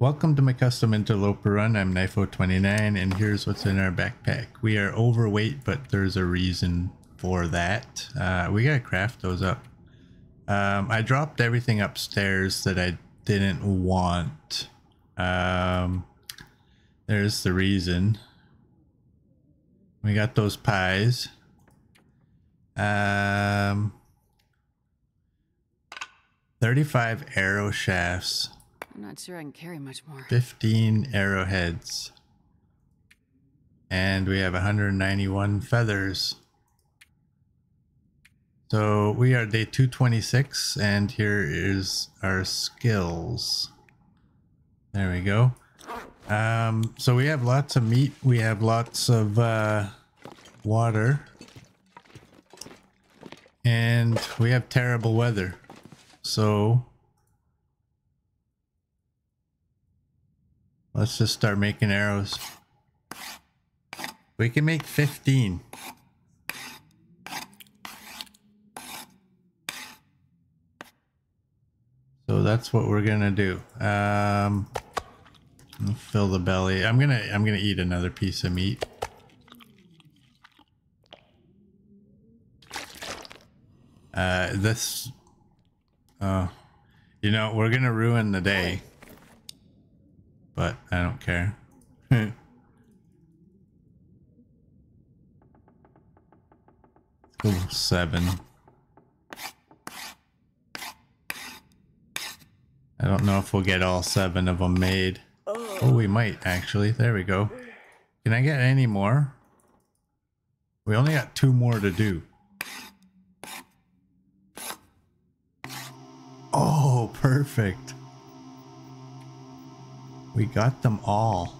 Welcome to my custom interloper run. I'm nyfo29 and here's what's in our backpack. We are overweight, but there's a reason for that. Uh, we gotta craft those up. Um, I dropped everything upstairs that I didn't want. Um, there's the reason. We got those pies. Um, 35 arrow shafts. I'm not sure I can carry much more. 15 arrowheads. And we have 191 feathers. So we are day 226 and here is our skills. There we go. Um, so we have lots of meat. We have lots of uh, water. And we have terrible weather. So let's just start making arrows. We can make 15. So that's what we're gonna do. Um, fill the belly. I'm gonna I'm gonna eat another piece of meat. Uh, this, uh, you know, we're gonna ruin the day, but I don't care. Go seven. I don't know if we'll get all seven of them made. Oh, we might actually. There we go. Can I get any more? We only got two more to do. Oh, perfect. We got them all.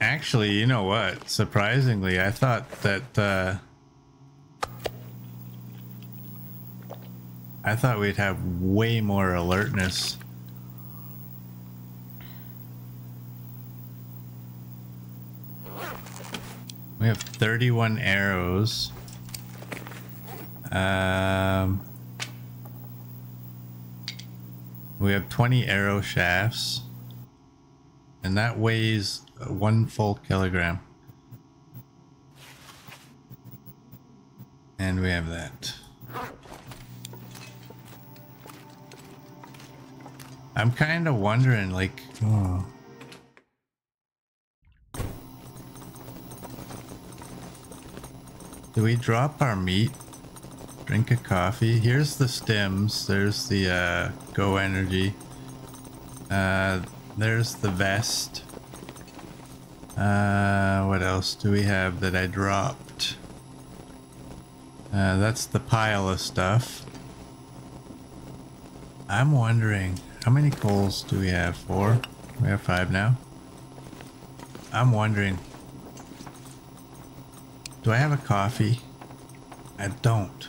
Actually, you know what? Surprisingly, I thought that uh, I thought we'd have way more alertness. We have 31 arrows. Um, we have 20 arrow shafts. And that weighs one full kilogram. And we have that. I'm kind of wondering, like, oh. Do we drop our meat? Drink a coffee. Here's the stims. There's the uh, Go Energy. Uh, there's the vest. Uh, what else do we have that I dropped? Uh, that's the pile of stuff. I'm wondering, how many coals do we have? Four? We have five now. I'm wondering, do I have a coffee? I don't.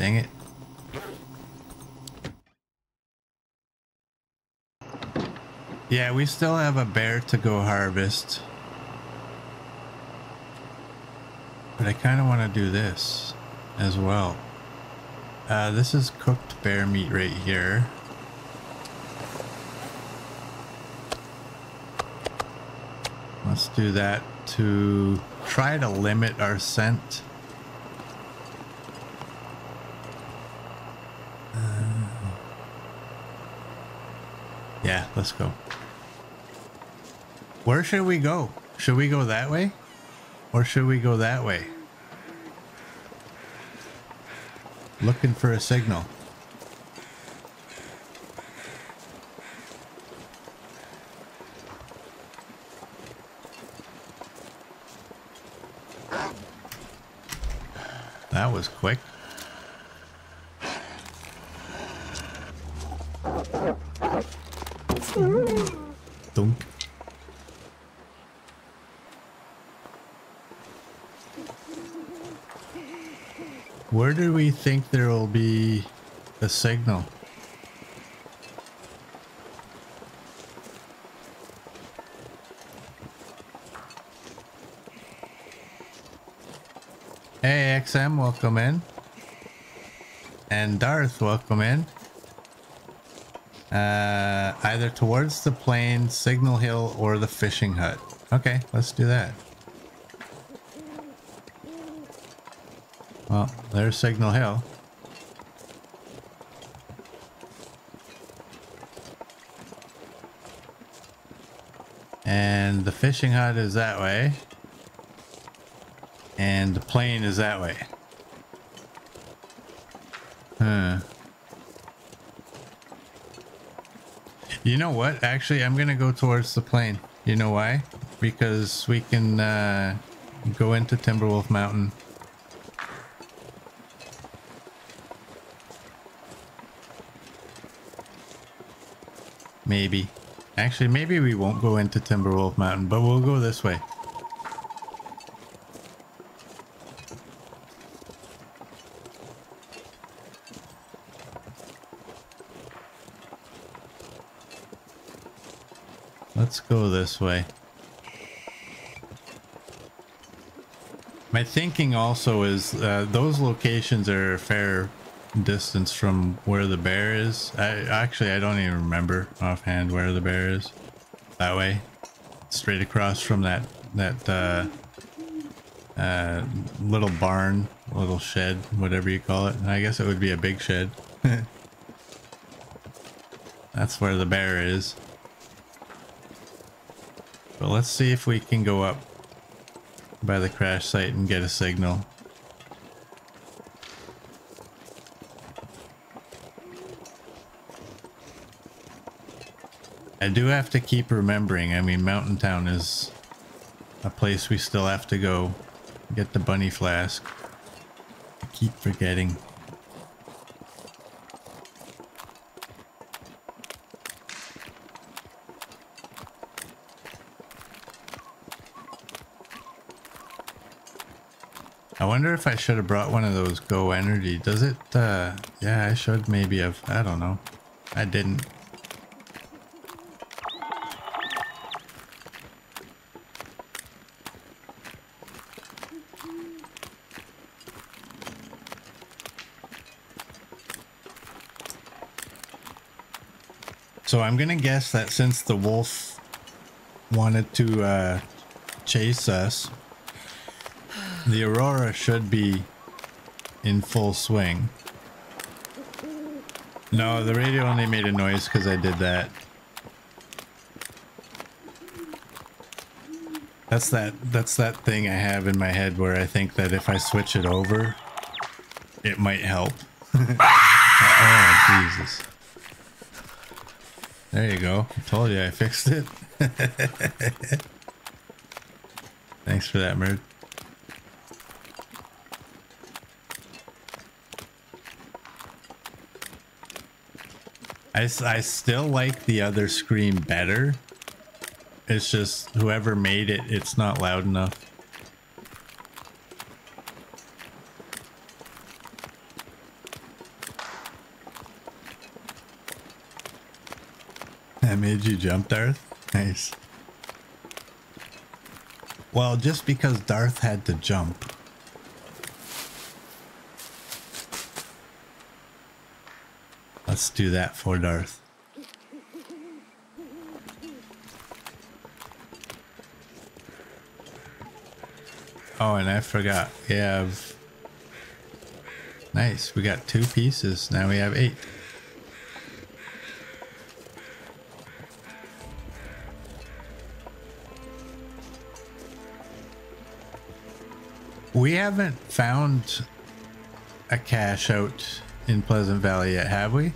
Dang it. Yeah, we still have a bear to go harvest. But I kind of want to do this as well. Uh, this is cooked bear meat right here. Let's do that to try to limit our scent. Let's go. Where should we go? Should we go that way? Or should we go that way? Looking for a signal. That was quick. Dunk. Where do we think there will be a signal? Hey, XM, welcome in. And Darth, welcome in. Uh, either towards the plane, Signal Hill, or the fishing hut. Okay, let's do that. Well, there's Signal Hill. And the fishing hut is that way. And the plane is that way. Huh. You know what? Actually, I'm going to go towards the plane. You know why? Because we can uh, go into Timberwolf Mountain. Maybe. Actually, maybe we won't go into Timberwolf Mountain, but we'll go this way. Let's go this way. My thinking also is uh, those locations are fair distance from where the bear is. I actually I don't even remember offhand where the bear is. That way, straight across from that that uh, uh, little barn, little shed, whatever you call it. I guess it would be a big shed. That's where the bear is. But let's see if we can go up by the crash site and get a signal. I do have to keep remembering, I mean Mountain Town is a place we still have to go get the bunny flask. I keep forgetting. I wonder if I should have brought one of those Go Energy. Does it, uh, yeah, I should maybe have. I don't know. I didn't. So I'm gonna guess that since the wolf wanted to uh, chase us, the Aurora should be in full swing. No, the radio only made a noise because I did that. That's that that's that thing I have in my head where I think that if I switch it over, it might help. oh, Jesus. There you go. I told you I fixed it. Thanks for that, Merd. I, I still like the other scream better. It's just whoever made it, it's not loud enough. Made you jump, Darth? Nice. Well, just because Darth had to jump. Let's do that for Darth. Oh, and I forgot. We have... Nice. We got two pieces. Now we have eight. We haven't found a cache out in Pleasant Valley yet, have we?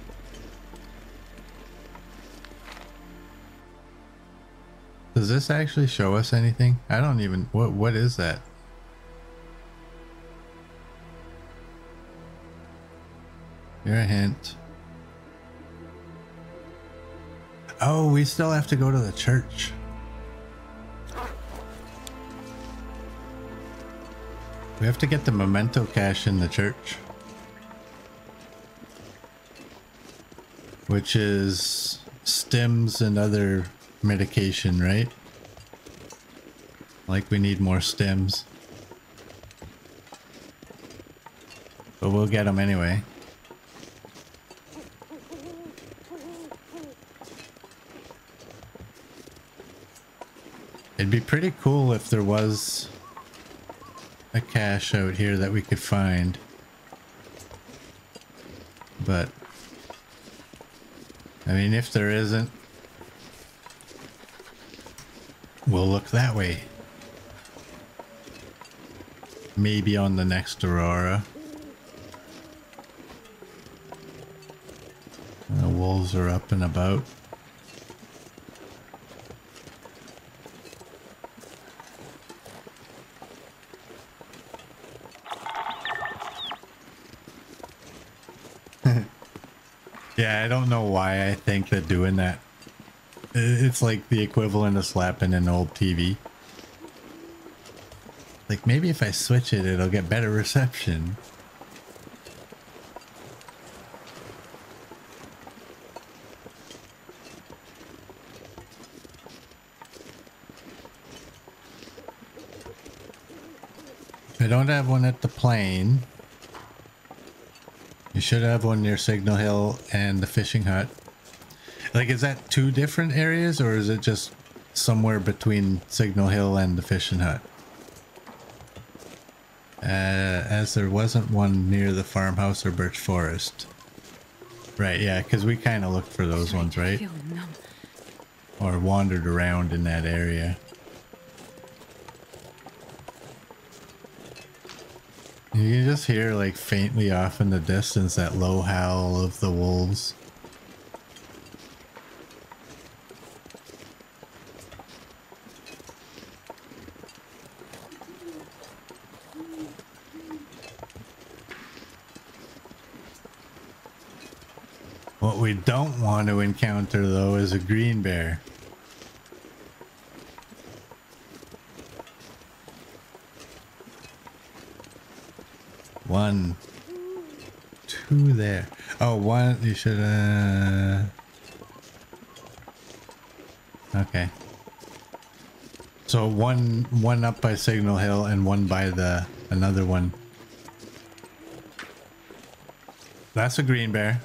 Does this actually show us anything? I don't even... What? What is that? Here a hint. Oh, we still have to go to the church. We have to get the memento cache in the church. Which is stims and other medication, right? Like we need more stims. but we'll get them anyway. It'd be pretty cool if there was a cache out here that we could find. But, I mean, if there isn't, we'll look that way. Maybe on the next Aurora. The wolves are up and about. Yeah, I don't know why I think that doing that. It's like the equivalent of slapping an old TV. Like maybe if I switch it, it'll get better reception. I don't have one at the plane. Should have one near Signal Hill and the fishing hut. Like, is that two different areas or is it just somewhere between Signal Hill and the fishing hut? Uh, as there wasn't one near the farmhouse or birch forest. Right, yeah, because we kind of looked for those ones, right? Or wandered around in that area. You can just hear like faintly off in the distance that low howl of the wolves. What we don't want to encounter though is a green bear. One, two there. Oh, one, you should, uh... Okay. So one, one up by Signal Hill and one by the, another one. That's a green bear.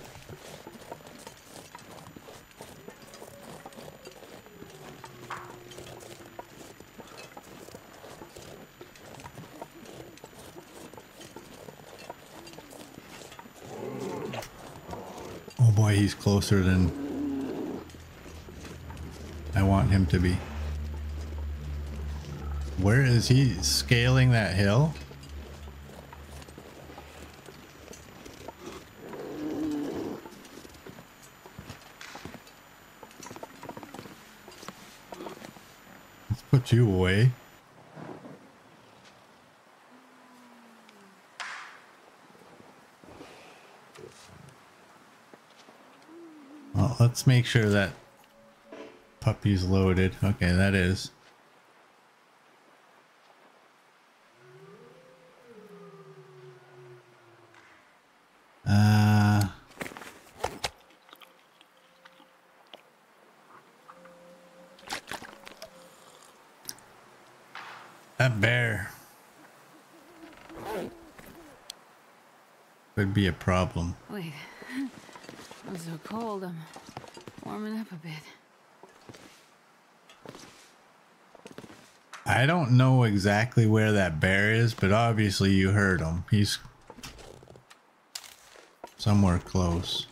Oh boy, he's closer than I want him to be. Where is he scaling that hill? Let's put you away. Well, let's make sure that puppy's loaded. Okay, that is. Uh... That bear could be a problem. Wait. I'm so cold. I'm warming up a bit. I don't know exactly where that bear is, but obviously you heard him. He's somewhere close.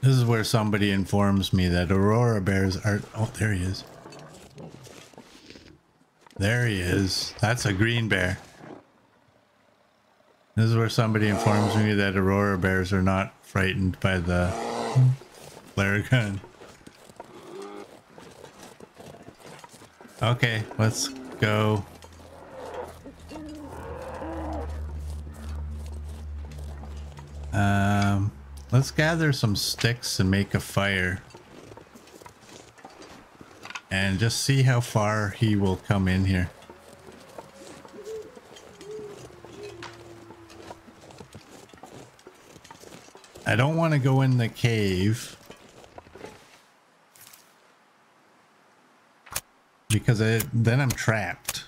This is where somebody informs me that aurora bears are... Oh, there he is. There he is. That's a green bear. This is where somebody informs me that aurora bears are not frightened by the flare gun. Okay, let's go. Um, let's gather some sticks and make a fire and just see how far he will come in here. I don't want to go in the cave because I, then I'm trapped.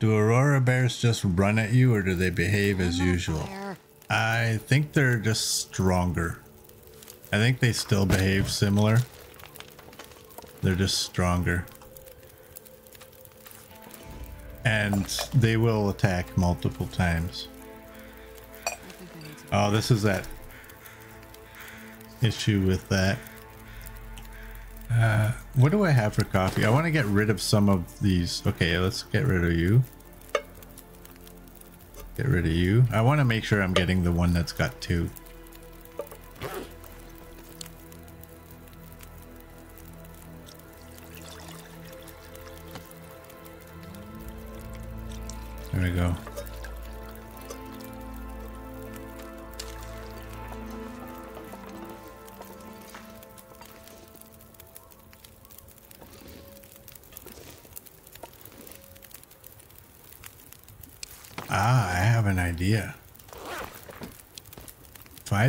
Do Aurora bears just run at you or do they behave as usual? I think they're just stronger. I think they still behave similar. They're just stronger. And they will attack multiple times. Oh, this is that issue with that. Uh, what do I have for coffee? I want to get rid of some of these. Okay, let's get rid of you. Get rid of you. I want to make sure I'm getting the one that's got two.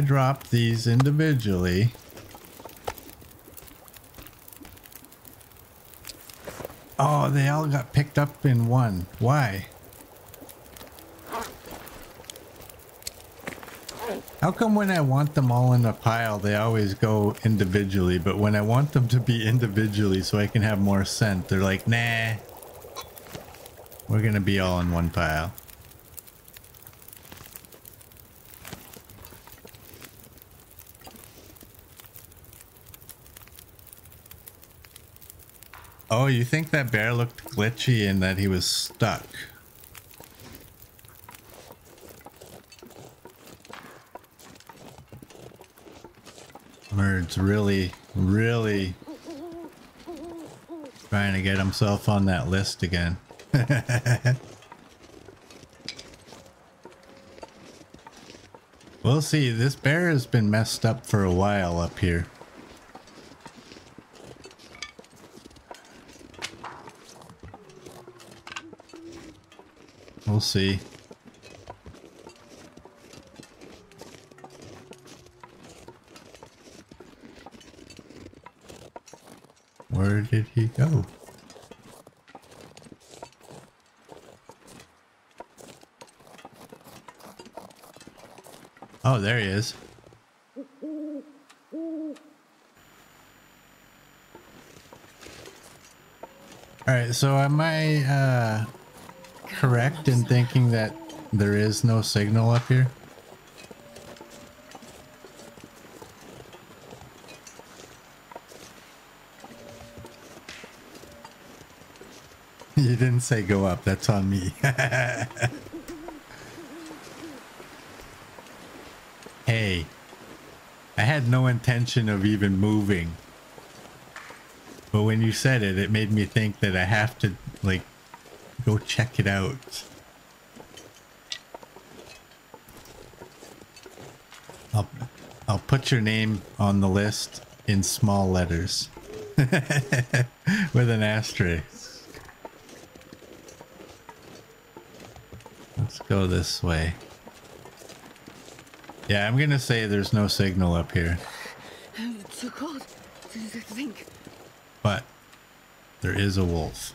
Drop these individually, Oh, they all got picked up in one. Why? How come when I want them all in a pile, they always go individually, but when I want them to be individually so I can have more scent, they're like, nah, we're gonna be all in one pile. You think that bear looked glitchy and that he was stuck? Merd's really, really trying to get himself on that list again. we'll see. This bear has been messed up for a while up here. We'll see. Where did he go? Oh, there he is. All right, so I uh, correct in thinking that there is no signal up here? You didn't say go up, that's on me. hey, I had no intention of even moving. But when you said it, it made me think that I have to, go check it out. I'll, I'll put your name on the list in small letters with an asterisk. Let's go this way. Yeah, I'm gonna say there's no signal up here, It's so cold. Think. but there is a wolf.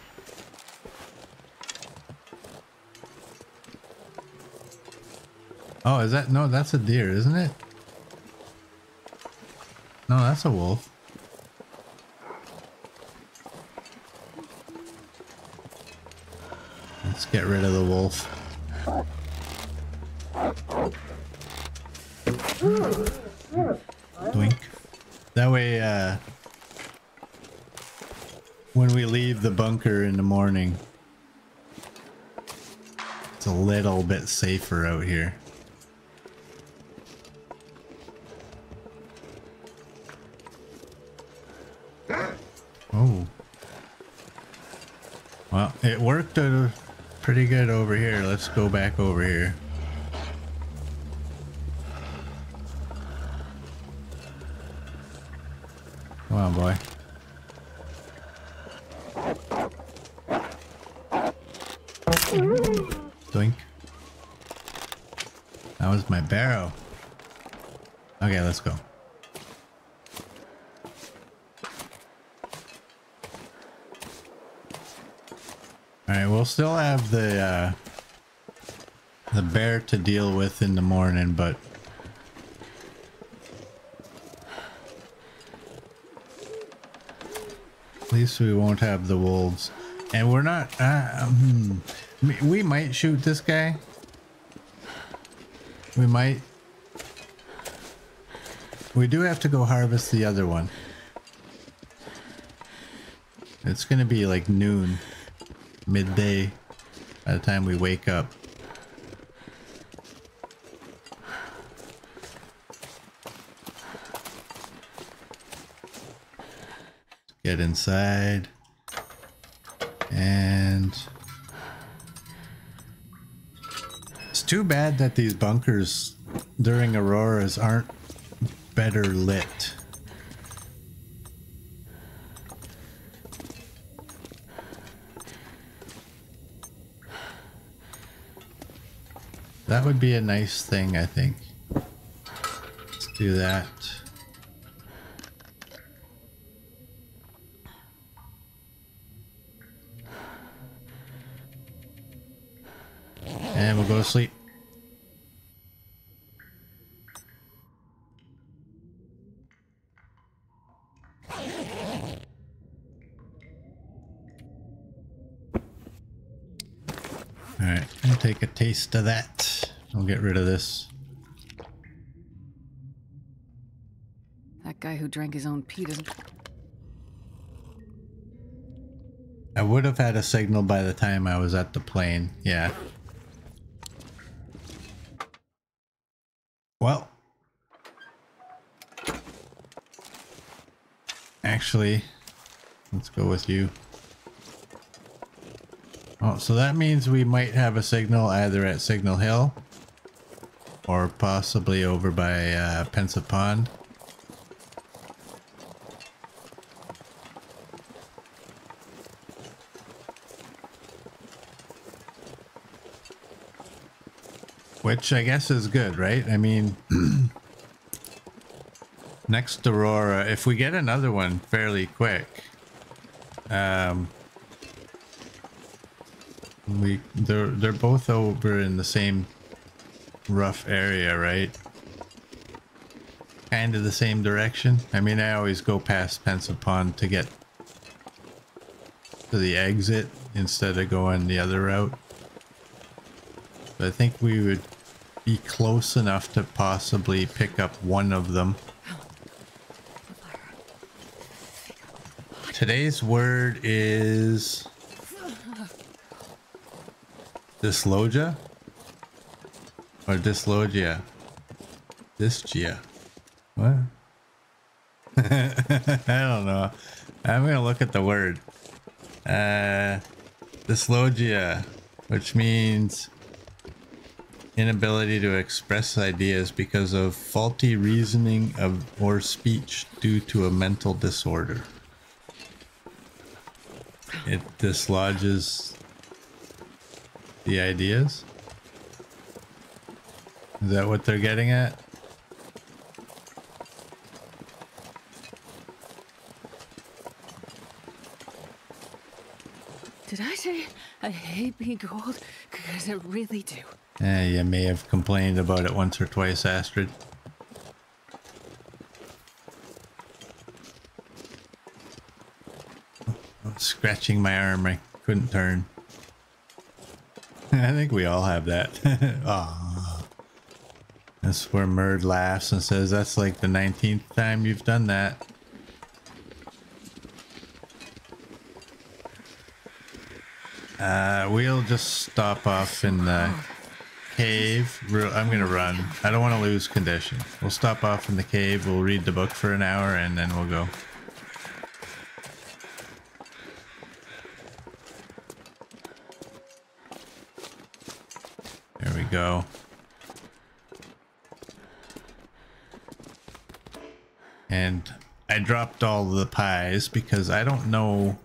Oh, is that no? That's a deer, isn't it? No, that's a wolf. Let's get rid of the wolf. Doink. That way, uh, when we leave the bunker in the morning, it's a little bit safer out here. Well, it worked uh, pretty good over here. Let's go back over here. Come on, boy. Doink. That was my barrow. Okay, let's go. Alright, we'll still have the uh, the bear to deal with in the morning, but at least we won't have the wolves. And we're not, uh, um, we might shoot this guy. We might. We do have to go harvest the other one. It's gonna be like noon, midday, by the time we wake up. Get inside. And it's too bad that these bunkers during auroras aren't better lit. That would be a nice thing, I think. Let's do that. And we'll go to sleep. Alright, take a taste of that. I'll get rid of this. That guy who drank his own pee doesn't. I would have had a signal by the time I was at the plane. Yeah. Well. Actually, let's go with you. Oh, so that means we might have a signal either at Signal Hill or possibly over by uh, Pensive Pond. Which I guess is good, right? I mean, next Aurora, if we get another one fairly quick, um, we they're they're both over in the same rough area, right? Kind of the same direction. I mean, I always go past Pensive Pond to get to the exit instead of going the other route. But I think we would be close enough to possibly pick up one of them. Today's word is dyslogia or dyslogia. Dysgia. What? I don't know. I'm gonna look at the word. Uh, dyslogia, which means inability to express ideas because of faulty reasoning of or speech due to a mental disorder. It dislodges the ideas. Is that what they're getting at? Did I say I hate being cold? Because I really do. Eh, you may have complained about it once or twice, Astrid. Scratching my arm, I couldn't turn. I think we all have that. Aww. That's where Merd laughs and says, that's like the 19th time you've done that. Uh, we'll just stop off in the cave. I'm gonna run. I don't want to lose condition. We'll stop off in the cave. We'll read the book for an hour and then we'll go. There we go. And I dropped all the pies because I don't know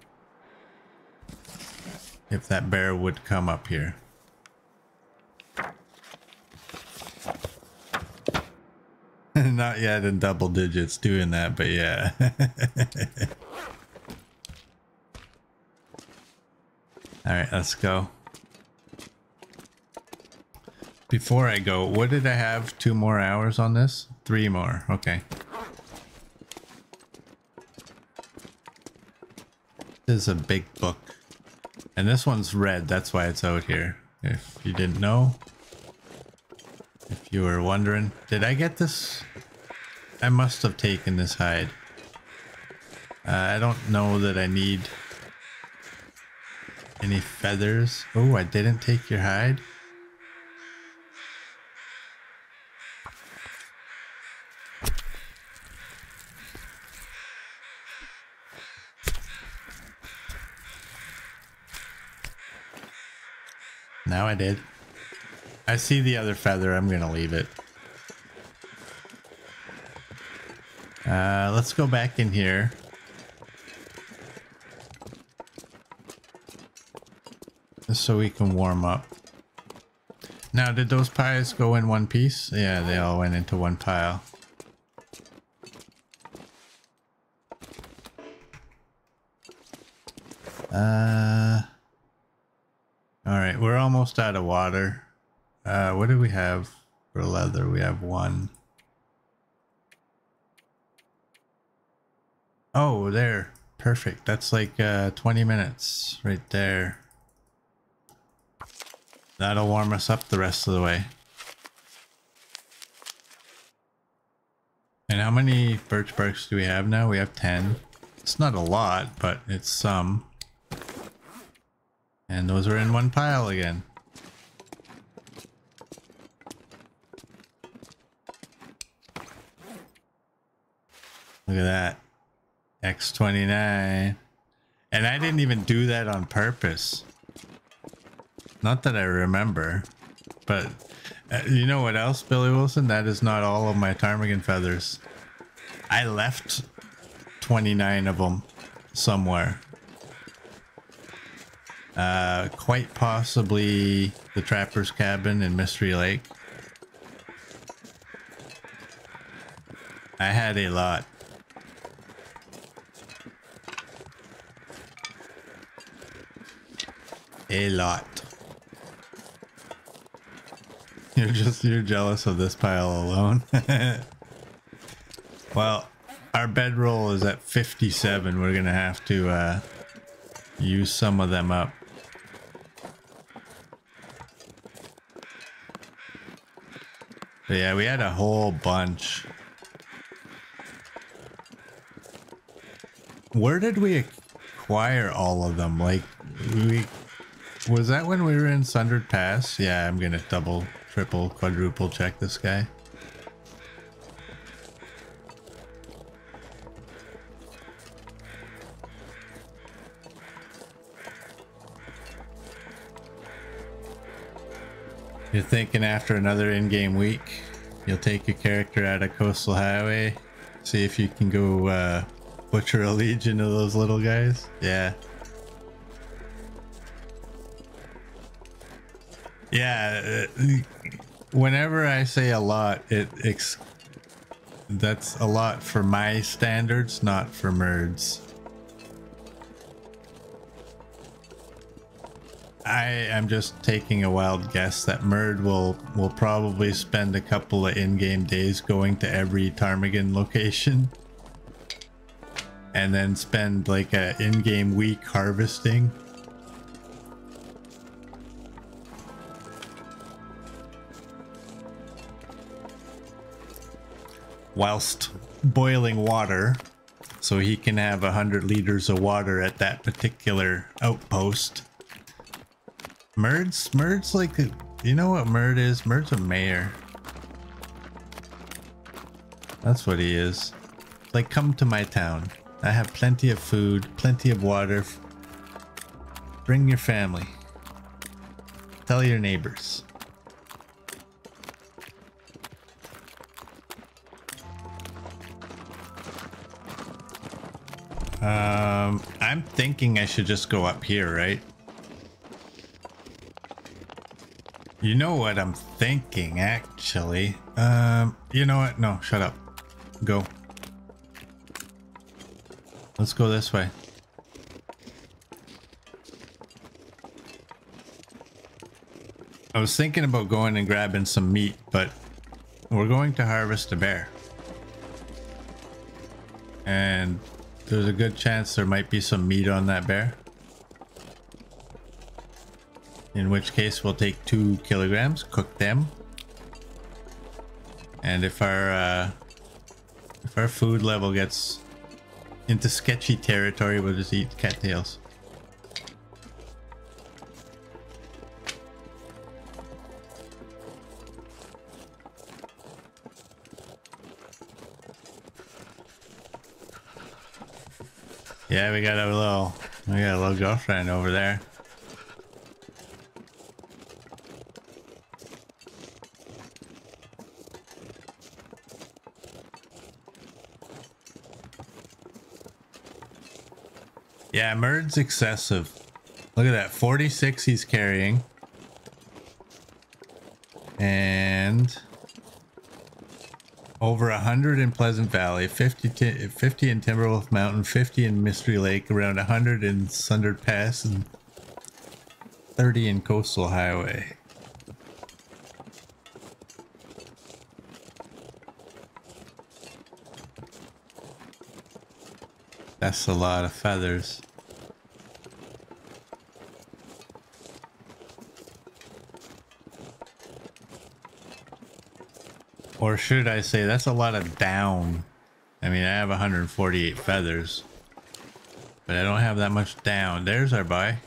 if that bear would come up here. Not yet in double digits doing that, but yeah. All right, let's go. Before I go, what did I have? Two more hours on this? Three more. Okay. This is a big book. And this one's red. That's why it's out here. If you didn't know. If you were wondering. Did I get this? I must have taken this hide. Uh, I don't know that I need any feathers. Oh, I didn't take your hide. Now I did. I see the other feather. I'm going to leave it. Uh, let's go back in here. So we can warm up. Now, did those pies go in one piece? Yeah, they all went into one pile. Uh... Alright, we're almost out of water. Uh, what do we have for leather? We have one. Oh, there. Perfect. That's like uh, 20 minutes right there. That'll warm us up the rest of the way. And how many birch barks do we have now? We have 10. It's not a lot, but it's some. And those are in one pile again. Look at that. X29. And I didn't even do that on purpose. Not that I remember. But uh, you know what else, Billy Wilson? That is not all of my ptarmigan feathers. I left 29 of them somewhere. Uh, quite possibly the Trapper's Cabin in Mystery Lake. I had a lot. A lot. You're just, you're jealous of this pile alone. well, our bedroll is at 57. We're going to have to uh, use some of them up. Yeah, we had a whole bunch. Where did we acquire all of them? Like, we... Was that when we were in Sundered Pass? Yeah, I'm gonna double, triple, quadruple check this guy. You're thinking after another in-game week, you'll take your character out of Coastal Highway, see if you can go uh, butcher a legion of those little guys. Yeah. Yeah. Uh, whenever I say a lot, it that's a lot for my standards, not for Merd's. I am just taking a wild guess that Merd will will probably spend a couple of in-game days going to every ptarmigan location. And then spend like a in-game week harvesting. Whilst boiling water so he can have a hundred liters of water at that particular outpost. Merd's, Merd's like, a, you know what Merd is? Merd's a mayor. That's what he is. Like, come to my town. I have plenty of food, plenty of water. Bring your family. Tell your neighbors. Um, I'm thinking I should just go up here, right? You know what I'm thinking, actually. Um, you know what? No, shut up. Go. Let's go this way. I was thinking about going and grabbing some meat, but we're going to harvest a bear. And there's a good chance there might be some meat on that bear. In which case we'll take two kilograms, cook them. And if our uh, if our food level gets into sketchy territory, we'll just eat cattails. Yeah, we got a little, we got a little girlfriend over there. Yeah, Merd's excessive. Look at that, 46 he's carrying. And over 100 in Pleasant Valley, 50, 50 in Timberwolf Mountain, 50 in Mystery Lake, around 100 in Sundered Pass, and 30 in Coastal Highway. That's a lot of feathers. Or should I say, that's a lot of down. I mean, I have 148 feathers. But I don't have that much down. There's our boy.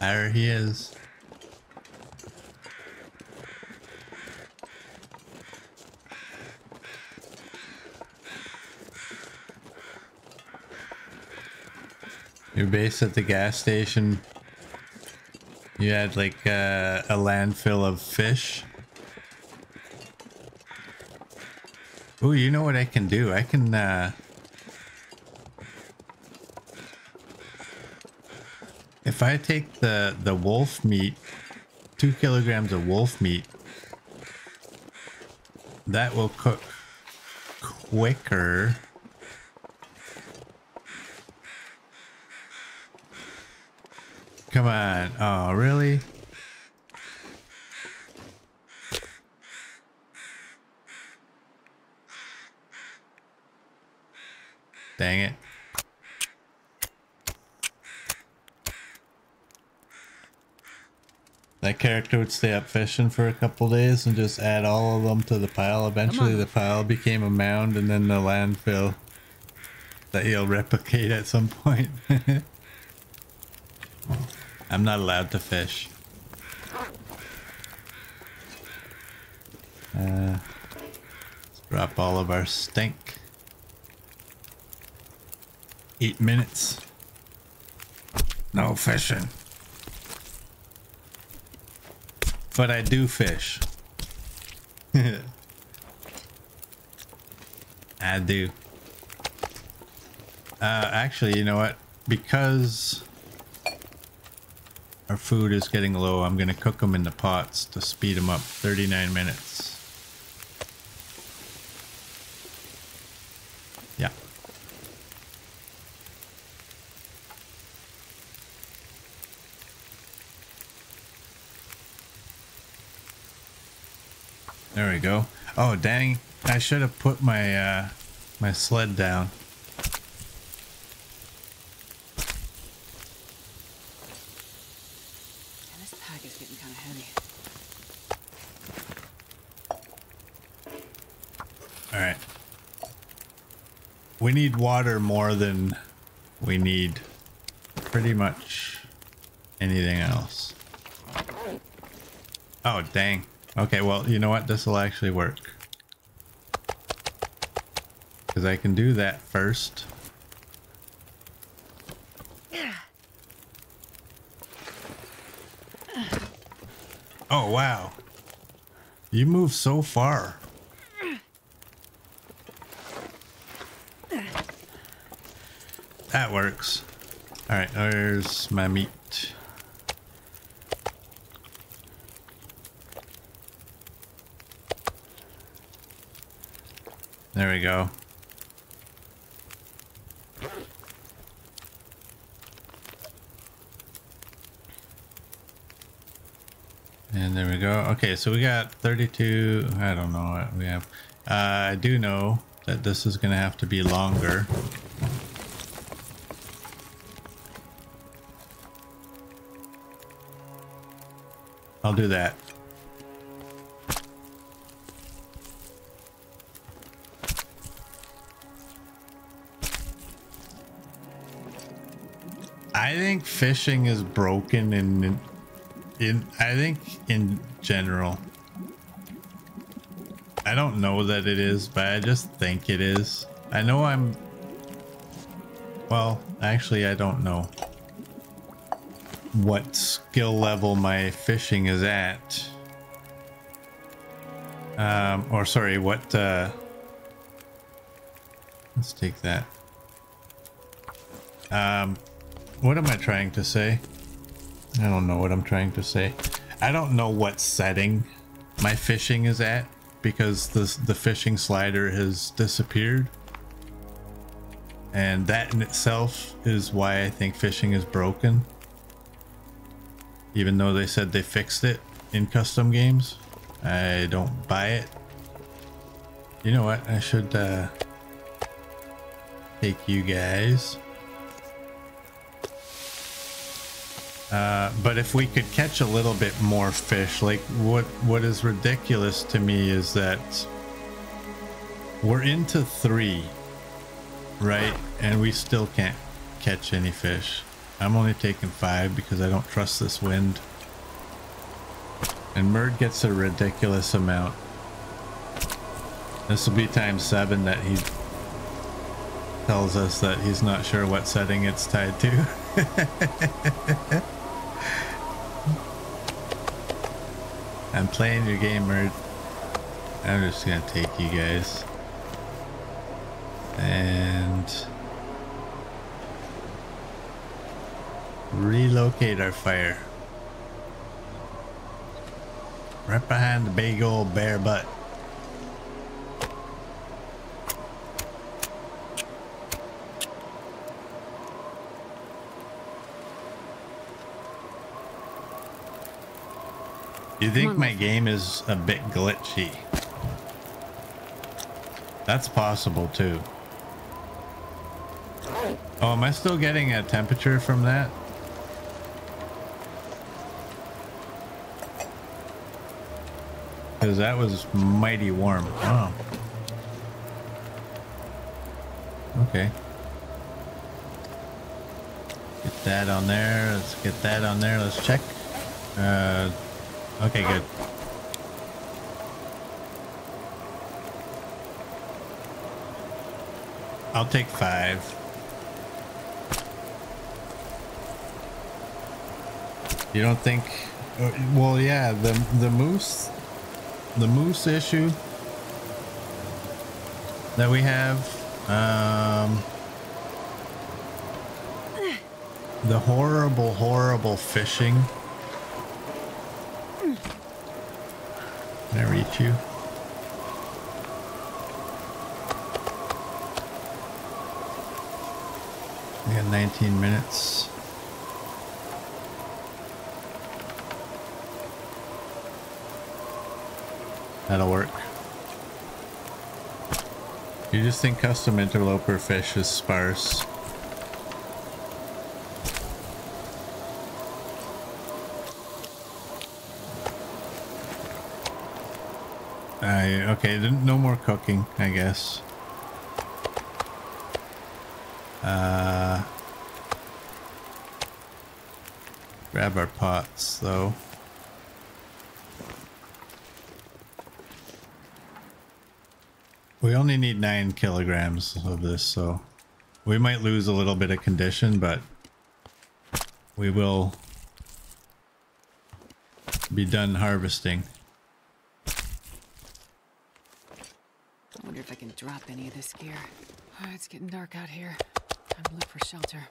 There he is. Your base at the gas station. You had like uh, a landfill of fish. Oh, you know what I can do? I can, uh... If I take the, the wolf meat, two kilograms of wolf meat, that will cook quicker. Come on. Oh, really? Dang it. That character would stay up fishing for a couple days and just add all of them to the pile. Eventually the pile became a mound and then the landfill that he'll replicate at some point. I'm not allowed to fish. Uh, let's drop all of our stink. Eight minutes. No fishing. But I do fish. I do. Uh, actually, you know what? Because our food is getting low, I'm going to cook them in the pots to speed them up 39 minutes. There we go. Oh, dang. I should have put my, uh, my sled down. this pack is getting kind of heavy. Alright. We need water more than we need pretty much anything else. Oh, dang. Okay, well, you know what? This will actually work. Because I can do that first. Oh, wow. You move so far. That works. Alright, there's my meat. There we go. And there we go. So we got 32. I don't know what we have. Uh, I do know that this is going to have to be longer. I'll do that. I think fishing is broken in, in, I think in general. I don't know that it is, but I just think it is. I know I'm well, actually I don't know what skill level my fishing is at. Um, or sorry, what, uh, let's take that. Um, what am I trying to say? I don't know what I'm trying to say. I don't know what setting my fishing is at because the, the fishing slider has disappeared. And that in itself is why I think fishing is broken. Even though they said they fixed it in custom games. I don't buy it. You know what? I should uh, take you guys. Uh, but if we could catch a little bit more fish, like what what is ridiculous to me is that we're into three, right? And we still can't catch any fish. I'm only taking five because I don't trust this wind. And Merd gets a ridiculous amount. This will be time seven that he tells us that he's not sure what setting it's tied to. I'm playing your game, Merd. I'm just gonna take you guys. And relocate our fire. Right behind the big old bear butt. You think on, my game is a bit glitchy? That's possible too. Oh, am I still getting a temperature from that? Because that was mighty warm. Oh. Okay. Get that on there. Let's get that on there. Let's check. Uh, okay, good. I'll take five. You don't think? uh, Well, yeah, the the moose, the moose issue that we have, um, the horrible, horrible fishing. You? We got 19 minutes. That'll work. You just think custom interloper fish is sparse. I okay, no more cooking, I guess. Uh, grab our pots though. We only need nine kilograms of this, so we might lose a little bit of condition, but we will be done harvesting. I wonder if I can drop any of this gear. Oh, it's getting dark out here. Time to look for shelter.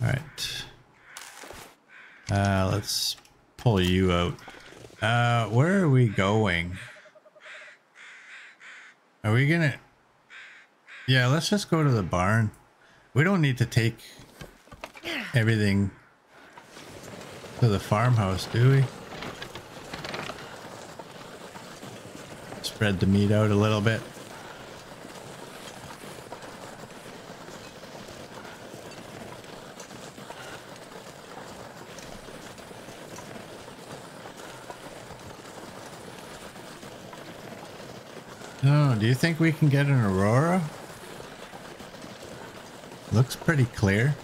All right. Uh, let's pull you out. Uh, where are we going? Are we gonna? Yeah, let's just go to the barn. We don't need to take everything to the farmhouse, do we? Spread the meat out a little bit. Oh, do you think we can get an aurora? Looks pretty clear.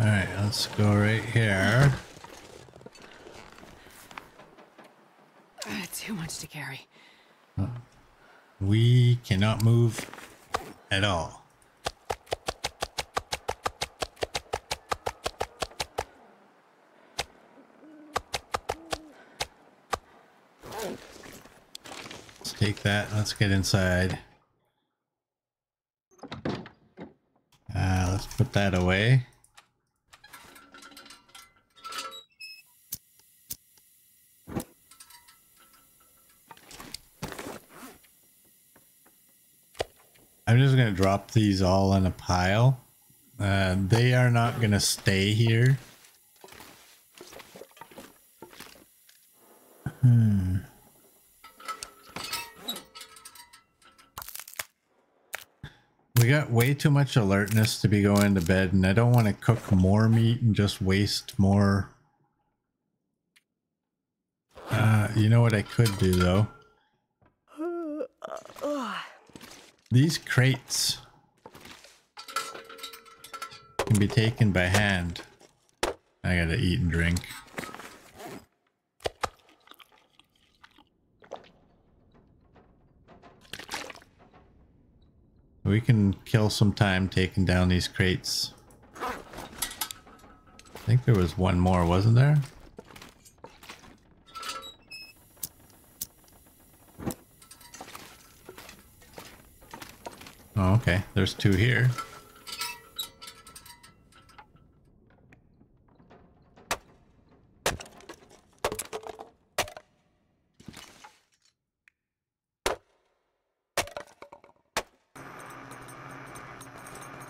Alright, let's go right here. Uh, too much to carry. We cannot move at all. Let's take that. Let's get inside. Uh, let's put that away. I'm just gonna drop these all in a pile. Uh, they are not gonna stay here. Hmm. Got way too much alertness to be going to bed, and I don't want to cook more meat and just waste more. Uh, you know what I could do though? These crates can be taken by hand. I gotta eat and drink. We can kill some time taking down these crates. I think there was one more, wasn't there? Oh, okay. There's two here.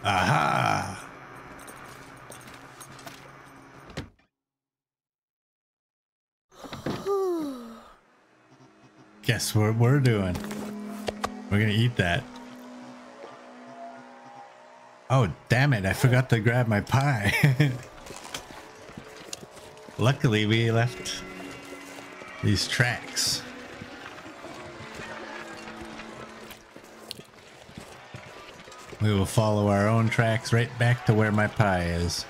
Aha! Guess what we're doing? We're gonna eat that. Oh, damn it. I forgot to grab my pie. Luckily, we left these tracks. We will follow our own tracks right back to where my pie is.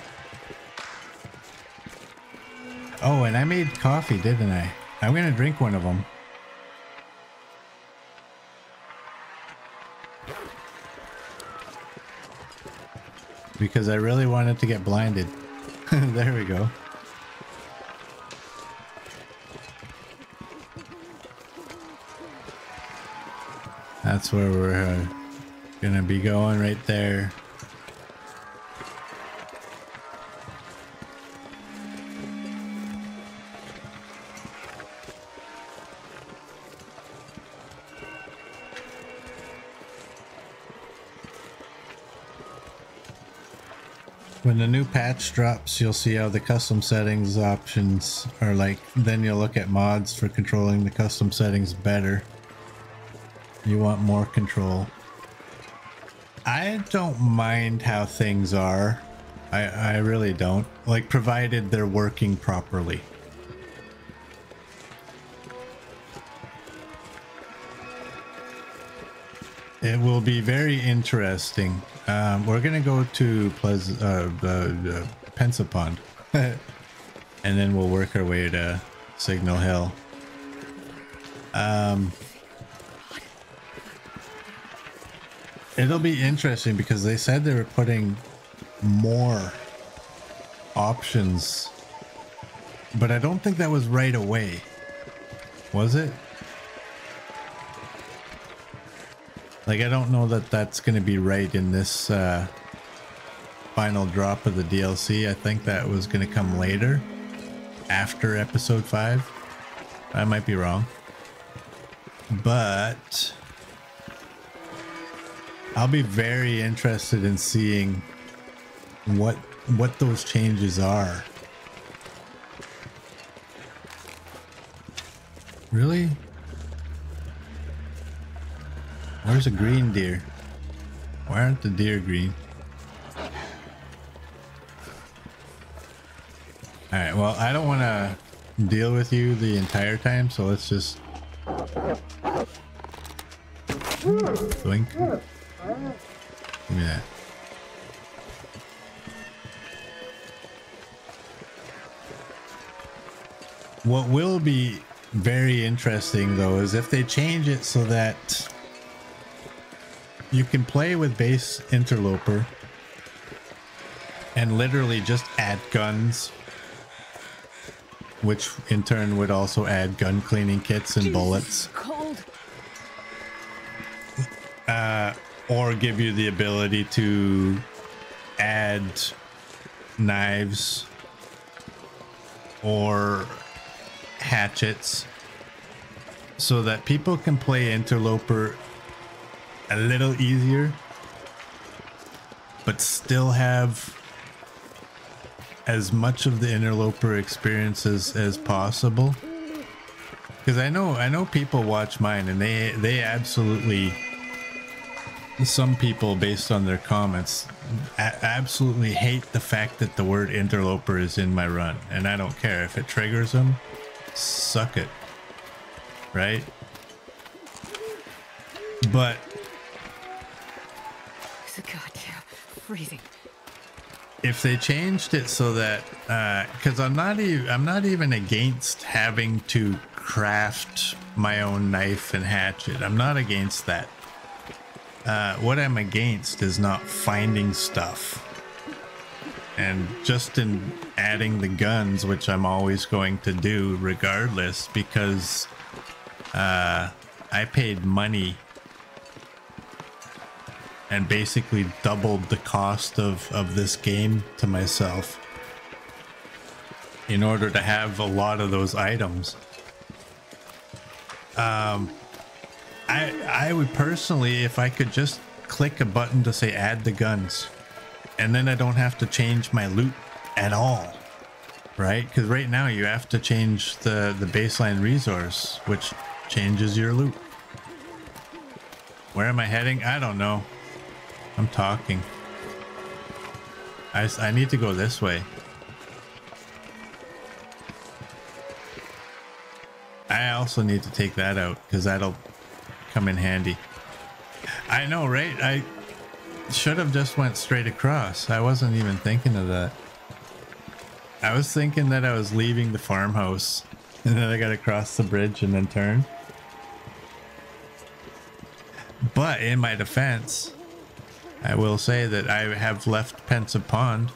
Oh, and I made coffee, didn't I? I'm to drink one of them. because I really wanted to get blinded. there we go. That's where we're uh, gonna be going right there. When the new patch drops, you'll see how the custom settings options are like. Then you'll look at mods for controlling the custom settings better. You want more control. I don't mind how things are. I, I really don't. Like, provided they're working properly. It will be very interesting. Um, we're gonna go to Pleas uh, uh, uh, Pensive Pond, and then we'll work our way to Signal Hill. Um, It'll be interesting because they said they were putting more options, but I don't think that was right away. Was it? Like, I don't know that that's going to be right in this uh, final drop of the DLC. I think that was going to come later, after episode 5. I might be wrong. But I'll be very interested in seeing what what those changes are. Really? Where's a green deer? Why aren't the deer green? Alright, well, I don't want to deal with you the entire time, so let's just... Blink. What will be very interesting though is if they change it so that you can play with base interloper and literally just add guns which in turn would also add gun cleaning kits and bullets Cold. uh, or give you the ability to add knives or hatchets so that people can play interloper a little easier but still have as much of the interloper experience as, possible. Because I know I know people watch mine and they they absolutely some people based on their comments absolutely hate the fact that the word interloper is in my run and I don't care if it triggers them suck it right but freezing. if they changed it so that because I'm not even I'm not even against having to craft my own knife and hatchet. I'm not against that. Uh, what I'm against is not finding stuff. And just in adding the guns, which I'm always going to do regardless, because uh, I paid money and basically doubled the cost of, of this game to myself in order to have a lot of those items. Um, I I would personally, if I could just click a button to say add the guns, and then I don't have to change my loot at all, right? Because right now you have to change the the baseline resource, which changes your loot. Where am I heading? I don't know. I'm talking. I, I need to go this way. I also need to take that out because that'll come in handy. I know, right? I should have just went straight across. I wasn't even thinking of that. I was thinking that I was leaving the farmhouse and then I got to cross the bridge and then turn. But in my defense, I will say that I have left Pensive Pond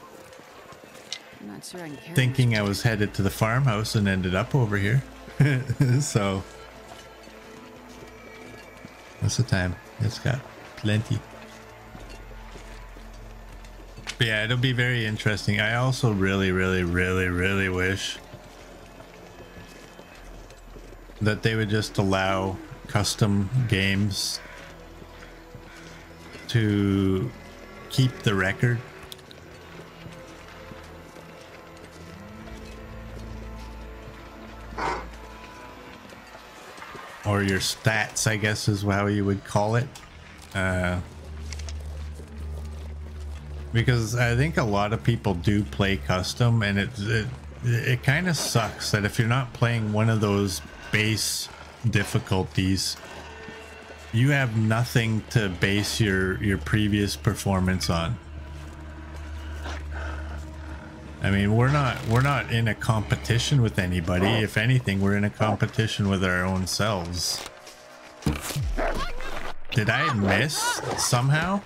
sure I thinking I was headed to the farmhouse and ended up over here. so what's the time? It's got plenty. But yeah, it'll be very interesting. I also really, really, really, really wish that they would just allow custom games to keep the record or your stats, I guess is how you would call it. Uh, because I think a lot of people do play custom, and it it, it kind of sucks that if you're not playing one of those base difficulties, you have nothing to base your your previous performance on. I mean, we're not we're not in a competition with anybody. If anything, we're in a competition with our own selves. Did I miss somehow?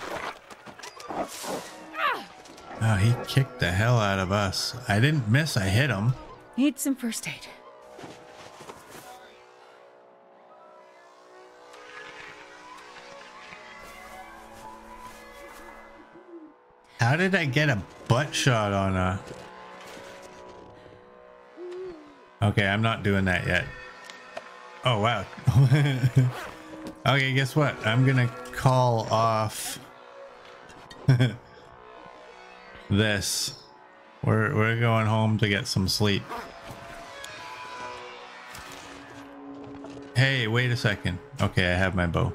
Oh, he kicked the hell out of us. I didn't miss, I hit him. Need some first aid. How did I get a butt shot on a... Okay, I'm not doing that yet. Oh, wow. okay, guess what? I'm gonna call off this. We're, we're going home to get some sleep. Hey, wait a second. Okay, I have my bow.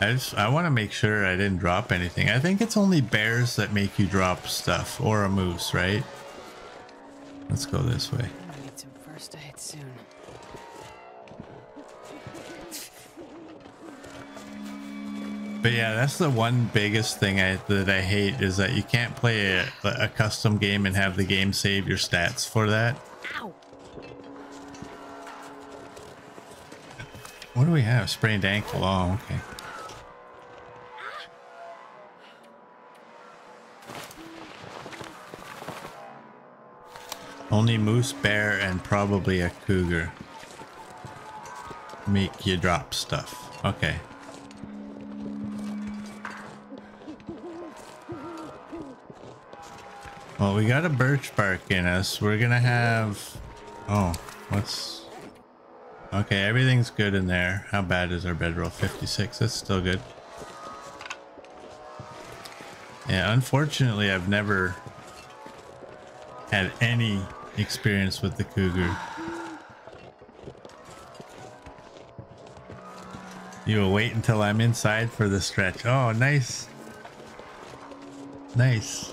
I just I want to make sure I didn't drop anything. I think it's only bears that make you drop stuff or a moose, right? Let's go this way. I need some first aid soon. But yeah, that's the one biggest thing I, that I hate is that you can't play a, a custom game and have the game save your stats for that. Ow! What do we have? Sprained ankle. Oh, okay. Only moose, bear, and probably a cougar make you drop stuff. Okay. Well, we got a birch bark in us. We're gonna have... Oh, what's... Okay, everything's good in there. How bad is our bedroll? 56. That's still good. Yeah, unfortunately, I've never had any experience with the cougar. You will wait until I'm inside for the stretch. Oh, nice. Nice.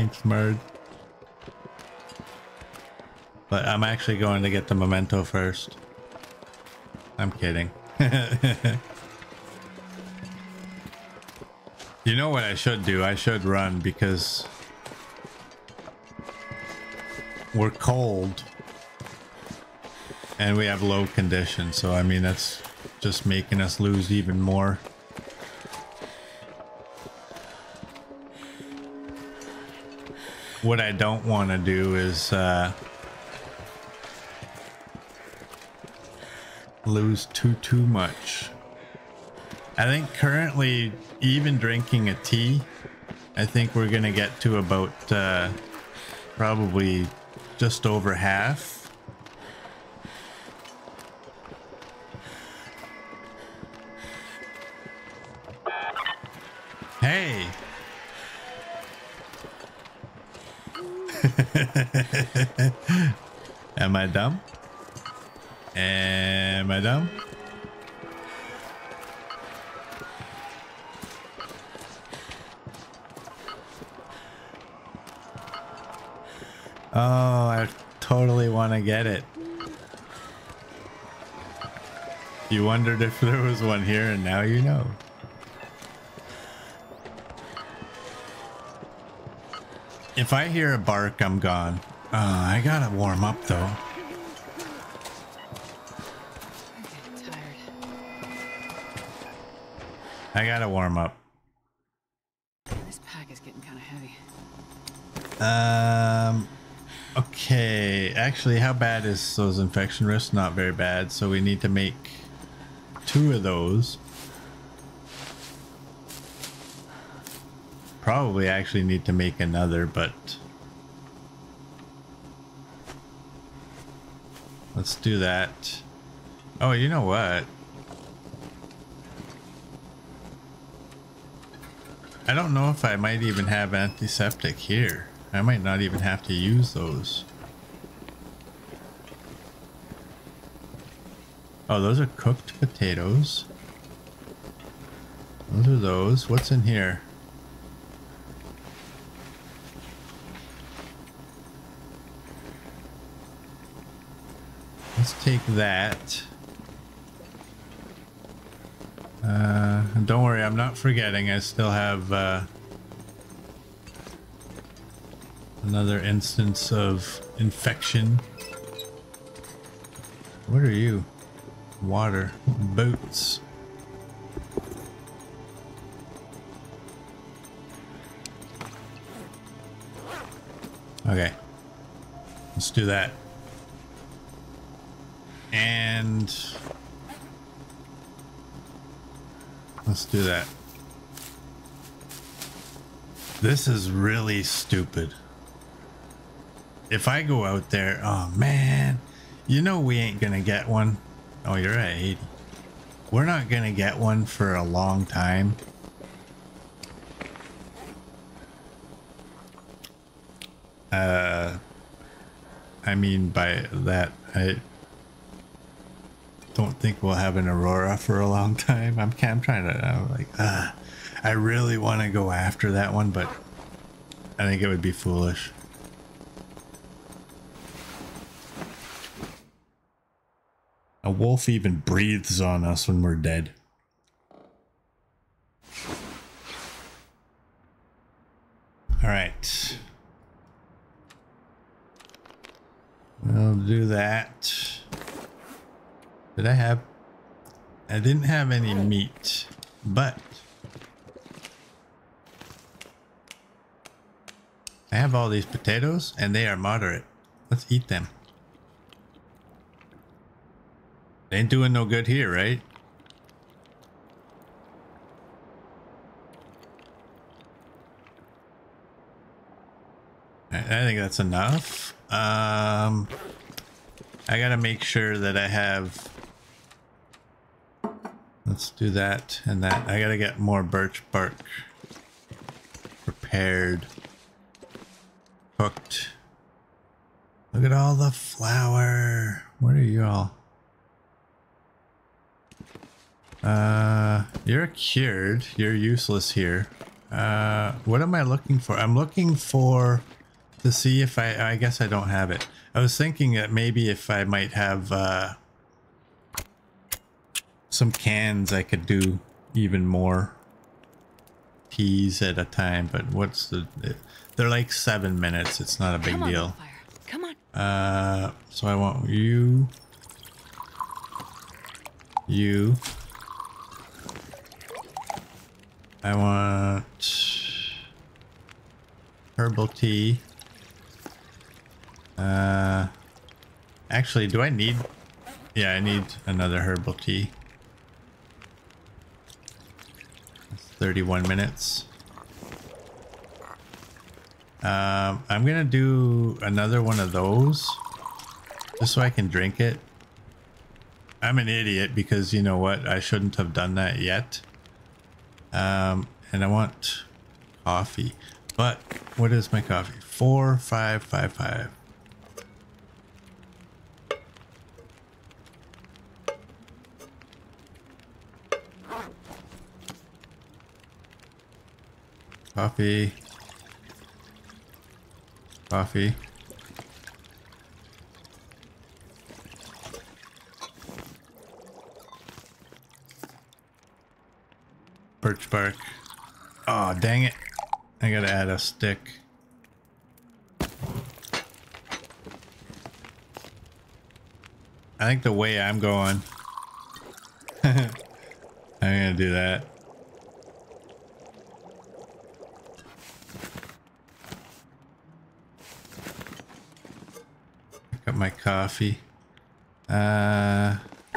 Thanks, Merd. But I'm actually going to get the memento first. I'm kidding. you know what I should do? I should run because we're cold and we have low condition. So, I mean, that's just making us lose even more. What I don't want to do is uh, lose too too much. I think currently even drinking a tea, I think we're gonna get to about uh, probably just over half. Am I dumb? Am I dumb? Oh, I totally want to get it. You wondered if there was one here and now you know. If I hear a bark, I'm gone. Uh, I gotta warm up though. I'm getting tired. I gotta warm up. This pack is getting kind of heavy. Um. Okay. Actually, how bad is those infection risks? Not very bad. So we need to make two of those. Probably actually need to make another, but let's do that. Oh, you know what? I don't know if I might even have antiseptic here. I might not even have to use those. Oh, those are cooked potatoes. Those are those. What's in here? Let's take that. Uh, don't worry, I'm not forgetting. I still have uh, Another instance of infection. What are you? Water. Boots. Okay. Let's do that. And let's do that. This is really stupid. If I go out there, oh man, you know we ain't gonna get one. Oh, you're at 80. We're not gonna get one for a long time. Uh, I mean by that, I don't think we'll have an Aurora for a long time. I'm, I'm trying to, I'm like, ah, I really want to go after that one, but I think it would be foolish. A wolf even breathes on us when we're dead. All right. We'll do that. Did I have... I didn't have any meat, but... I have all these potatoes and they are moderate. Let's eat them. They ain't doing no good here, right? I think that's enough. Um, I gotta make sure that I have. Let's do that and that. I gotta get more birch bark prepared, cooked. Look at all the flour. Where are you all? Uh, you're cured. You're useless here. Uh, what am I looking for? I'm looking for to see if I, I guess I don't have it. I was thinking that maybe if I might have, uh, some cans I could do even more teas at a time, but what's the, they're like seven minutes. It's not a big Come deal. On, Come on. Uh, so I want you, you, I want herbal tea. Uh, actually, do I need? Yeah, I need another herbal tea. That's 31 minutes. Um, I'm gonna do another one of those just so I can drink it. I'm an idiot because you know what? I shouldn't have done that yet. Um, and I want coffee. But what is my coffee? Four, five, five, five. Coffee. Coffee. Birch bark. Oh, dang it. I gotta add a stick. I think the way I'm going, I'm gonna do that. My coffee. Uh,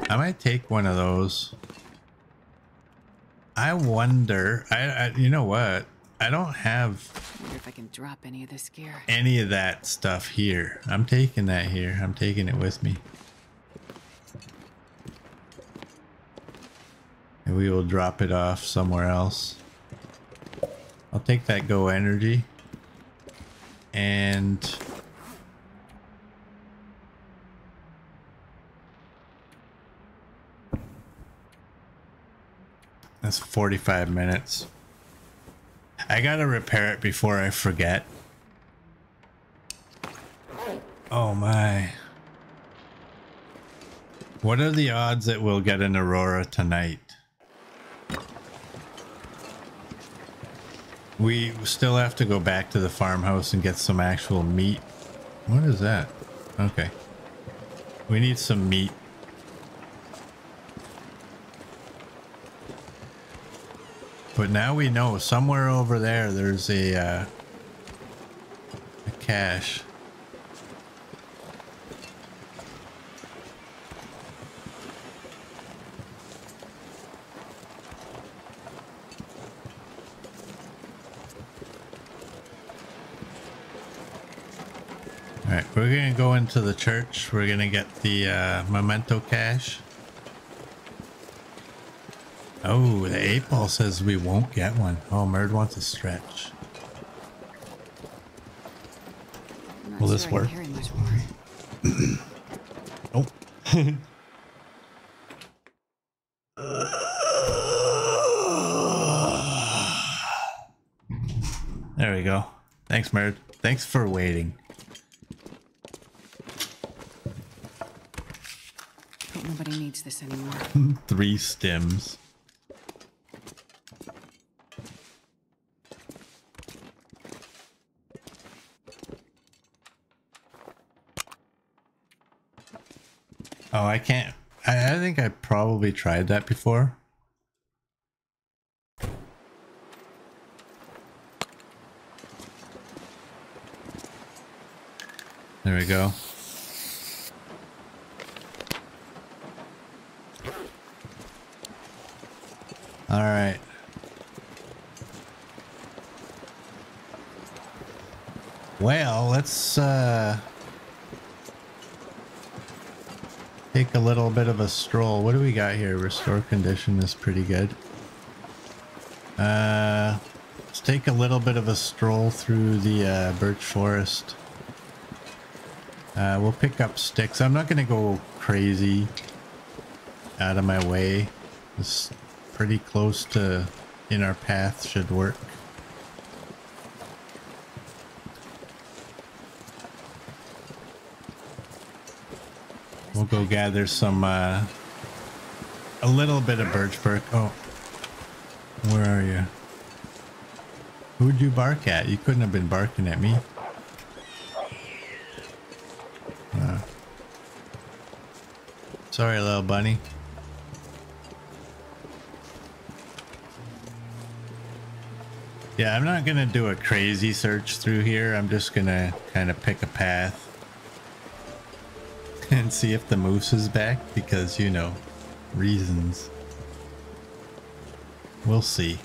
I might take one of those. I wonder. I, I you know what? I don't have Wonder if I can drop any of this gear. any of that stuff here. I'm taking that here. I'm taking it with me. And we will drop it off somewhere else. I'll take that Go Energy. And... That's 45 minutes. I gotta repair it before I forget. Oh my. What are the odds that we'll get an Aurora tonight? We still have to go back to the farmhouse and get some actual meat. What is that? Okay. We need some meat. But now we know somewhere over there there's a, uh, a cache. Alright, we're gonna go into the church. We're gonna get the uh, memento cache. Oh, the eight ball says we won't get one. Oh, Merd wants a stretch. Will this work? carry much more. Oh. there we go. Thanks, Merd. Thanks for waiting. Hope nobody needs this anymore. Three stims. I can't. I, I think I probably tried that before. There we go. All right. Well, let's uh take a little bit of a stroll. What do we got here? Restore condition is pretty good. Uh let's take a little bit of a stroll through the uh, birch forest. Uh, we'll pick up sticks. I'm not gonna go crazy out of my way. It's pretty close to in our path should work. Go gather some, uh, a little bit of birch bark. Oh, where are you? Who'd you bark at? You couldn't have been barking at me. Uh, sorry, little bunny. Yeah, I'm not gonna do a crazy search through here. I'm just gonna kind of pick a path and see if the moose is back because, you know, reasons. We'll see.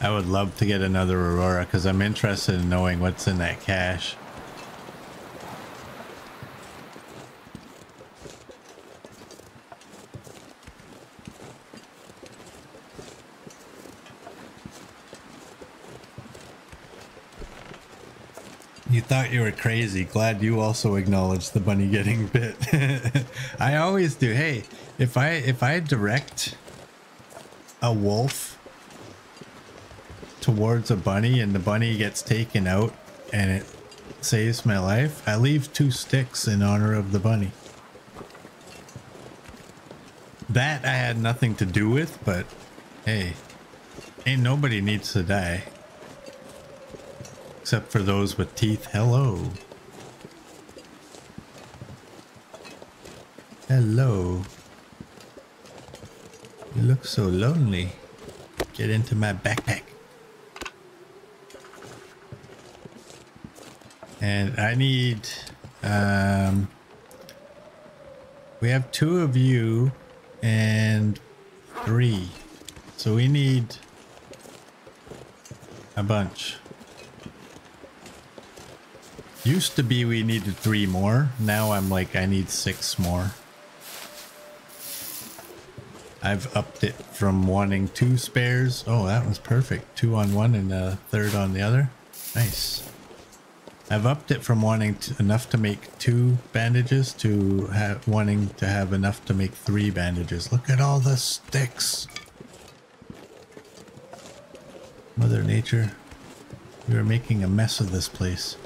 I would love to get another Aurora because I'm interested in knowing what's in that cache. Thought you were crazy. Glad you also acknowledged the bunny getting bit. I always do. Hey, if I if I direct a wolf towards a bunny and the bunny gets taken out and it saves my life, I leave two sticks in honor of the bunny. That I had nothing to do with, but hey, ain't nobody needs to die. Except for those with teeth. Hello. Hello. You look so lonely. Get into my backpack. And I need, um, we have two of you and three. So we need a bunch. Used to be we needed three more. Now I'm like, I need six more. I've upped it from wanting two spares. Oh, that was perfect. Two on one and a third on the other. Nice. I've upped it from wanting to, enough to make two bandages to wanting to have enough to make three bandages. Look at all the sticks. Mother Nature, you are making a mess of this place.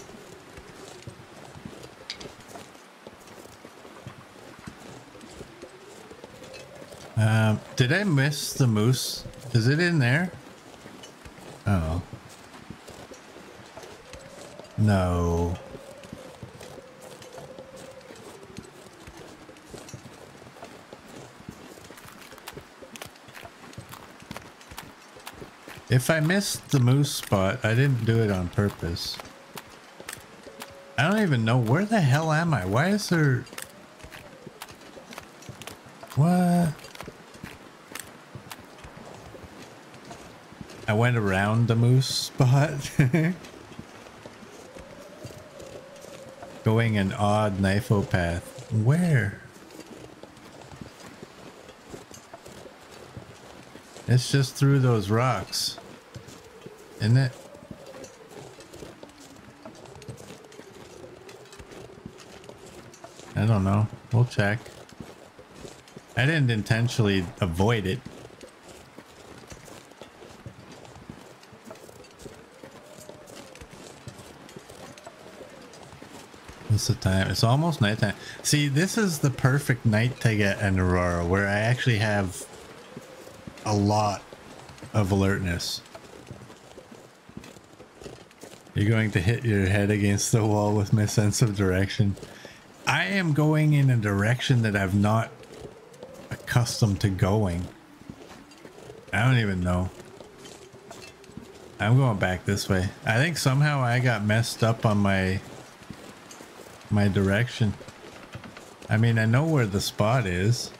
Um, did I miss the moose? Is it in there? Oh. No. If I missed the moose spot, I didn't do it on purpose. I don't even know where the hell am I? Why is there... went around the moose spot. Going an odd nyfo path. Where? It's just through those rocks. Isn't it? I don't know. We'll check. I didn't intentionally avoid it. What's the time? It's almost nighttime. See, this is the perfect night to get an Aurora, where I actually have a lot of alertness. You're going to hit your head against the wall with my sense of direction. I am going in a direction that I've not accustomed to going. I don't even know. I'm going back this way. I think somehow I got messed up on my my direction. I mean, I know where the spot is.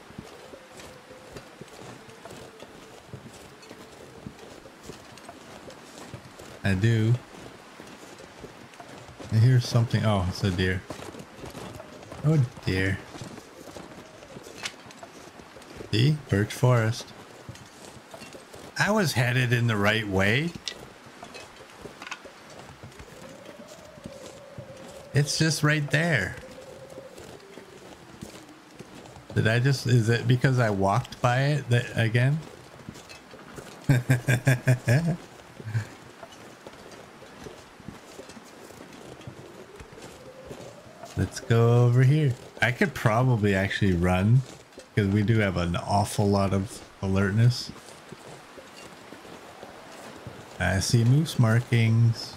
I do. I hear something. Oh, it's a deer. Oh dear. See? Birch Forest. I was headed in the right way. It's just right there. Did I just, is it because I walked by it that again? Let's go over here. I could probably actually run because we do have an awful lot of alertness. I see moose markings.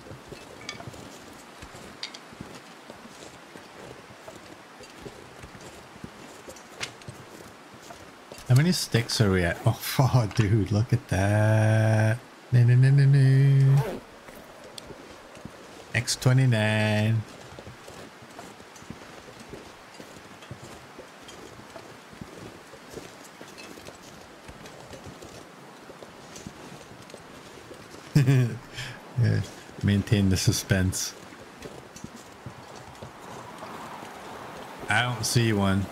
Many sticks are we at? Oh, oh dude, look at that. No, no, no, no, no. X29. yeah, maintain the suspense. I don't see one.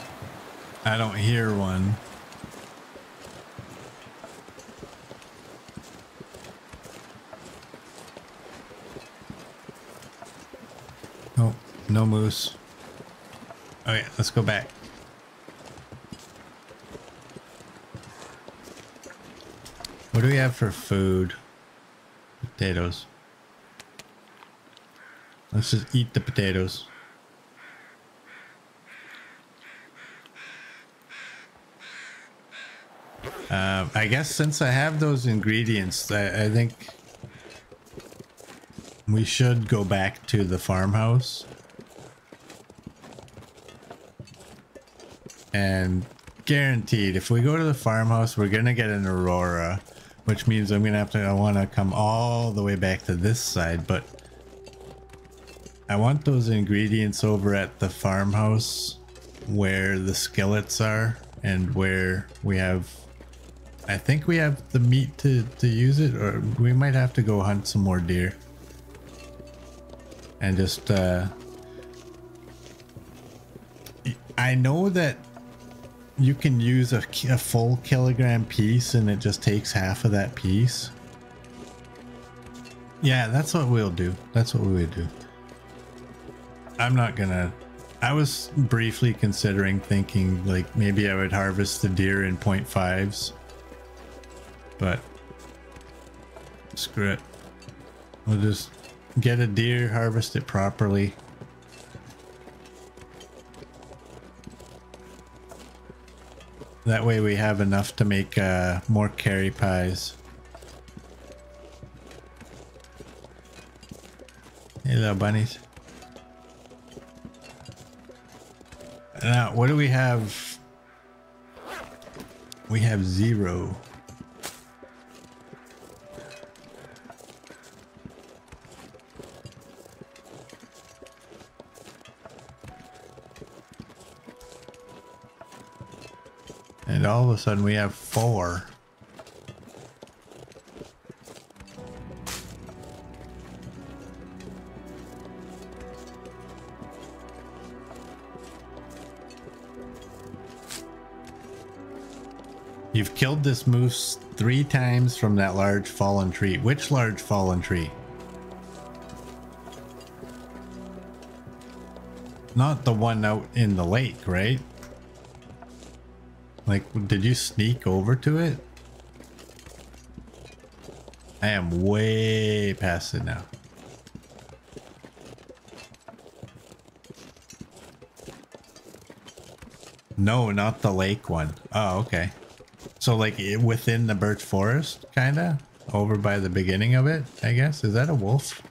I don't hear one. Oh, no moose. Okay, let's go back. What do we have for food? Potatoes. Let's just eat the potatoes. Uh, I guess since I have those ingredients, I, I think we should go back to the farmhouse. And guaranteed, if we go to the farmhouse, we're going to get an Aurora which means I'm gonna have to I want to come all the way back to this side but I want those ingredients over at the farmhouse where the skillets are and where we have I think we have the meat to, to use it or we might have to go hunt some more deer. And just uh I know that you can use a, a full kilogram piece and it just takes half of that piece. Yeah, that's what we'll do. That's what we would do. I'm not gonna... I was briefly considering thinking like maybe I would harvest the deer in 0.5s. But... Screw it. We'll just get a deer, harvest it properly, That way we have enough to make uh, more carry pies. Hey little bunnies. Now, what do we have? We have zero. And all of a sudden we have four. You've killed this moose three times from that large fallen tree. Which large fallen tree? Not the one out in the lake, right? Like, did you sneak over to it? I am way past it now. No, not the lake one. Oh, okay. So like within the birch forest, kinda? Over by the beginning of it, I guess? Is that a wolf?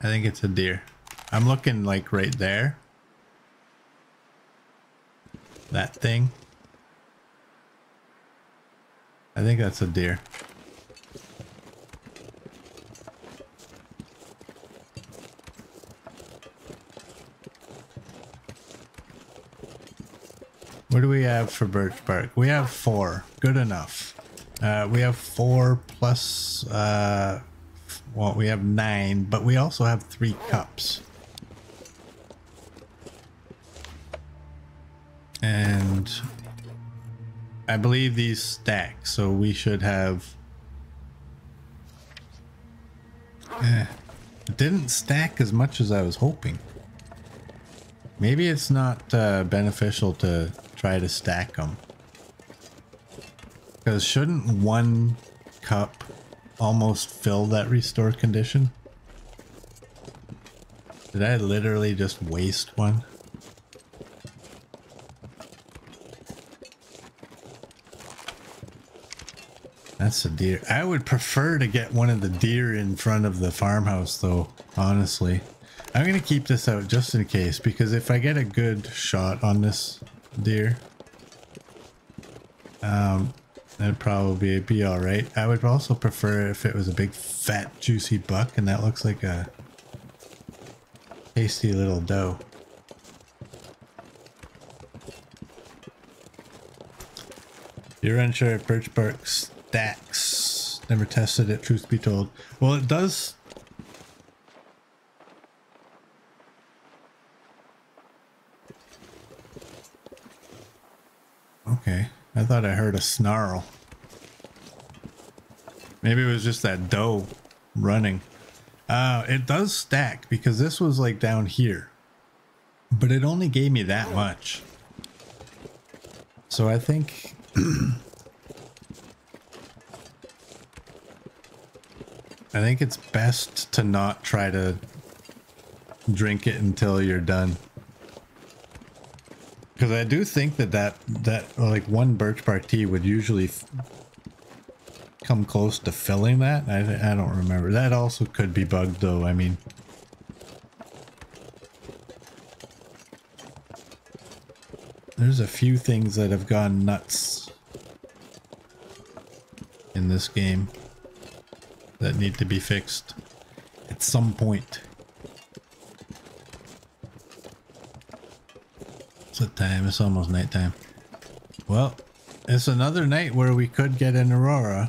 I think it's a deer. I'm looking like right there. That thing. I think that's a deer. What do we have for birch bark? We have four. Good enough. Uh, we have four plus, uh, well, we have nine, but we also have three cups. I believe these stack, so we should have... Eh, it didn't stack as much as I was hoping. Maybe it's not uh, beneficial to try to stack them. Because shouldn't one cup almost fill that restore condition? Did I literally just waste one? That's a deer. I would prefer to get one of the deer in front of the farmhouse though, honestly. I'm going to keep this out just in case because if I get a good shot on this deer, um, that'd probably be all right. I would also prefer if it was a big fat juicy buck and that looks like a tasty little doe. You're unsure if birch bark stacks. Never tested it, truth be told. Well, it does Okay. I thought I heard a snarl. Maybe it was just that doe running. Uh, it does stack because this was like down here. But it only gave me that much. So I think... I think it's best to not try to drink it until you're done. Because I do think that that, that like one birch bark tea would usually come close to filling that. I, I don't remember. That also could be bugged though. I mean, there's a few things that have gone nuts in this game that need to be fixed at some point. It's the time? It's almost nighttime. Well, it's another night where we could get an aurora.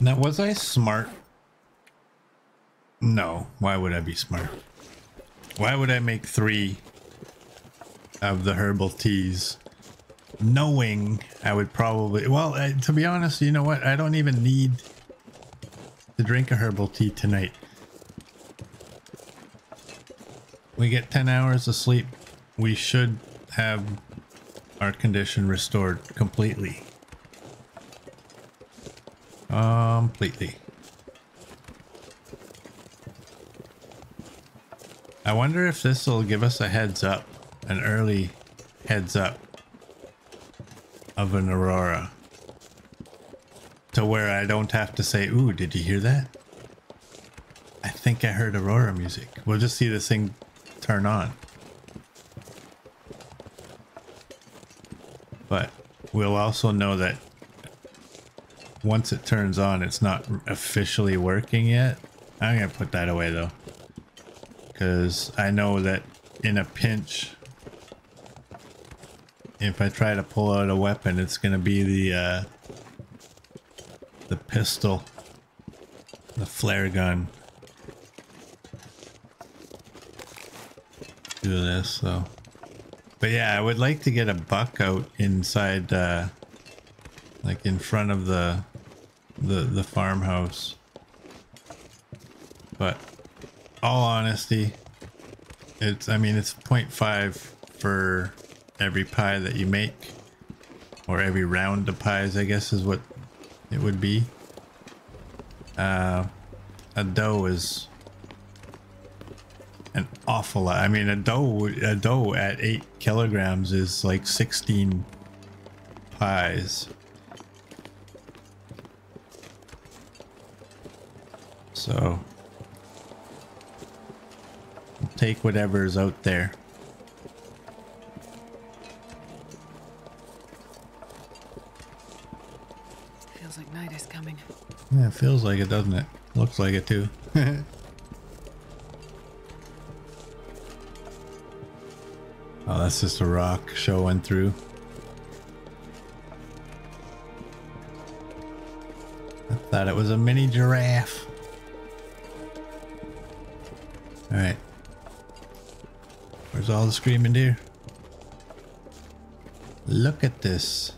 Now, was I smart? No. Why would I be smart? Why would I make three of the herbal teas? knowing I would probably, well, uh, to be honest, you know what? I don't even need to drink a herbal tea tonight. We get 10 hours of sleep. We should have our condition restored completely. Completely. I wonder if this will give us a heads up, an early heads up of an aurora. To where I don't have to say, ooh, did you hear that? I think I heard aurora music. We'll just see this thing turn on. But we'll also know that once it turns on, it's not officially working yet. I'm going to put that away though. Because I know that in a pinch, if I try to pull out a weapon, it's going to be the, uh, the pistol, the flare gun. Do this, so. But yeah, I would like to get a buck out inside, uh, like in front of the, the, the farmhouse. But all honesty, it's, I mean, it's 0.5 for every pie that you make or every round of pies, I guess is what it would be. Uh, a dough is an awful lot. I mean, a dough, a dough at eight kilograms is like 16 pies. So take whatever is out there. Feels like night is coming. Yeah, it feels like it, doesn't it? Looks like it too. Oh, that's just a rock showing through. I thought it was a mini giraffe. Alright. Where's all the screaming deer? Look at this.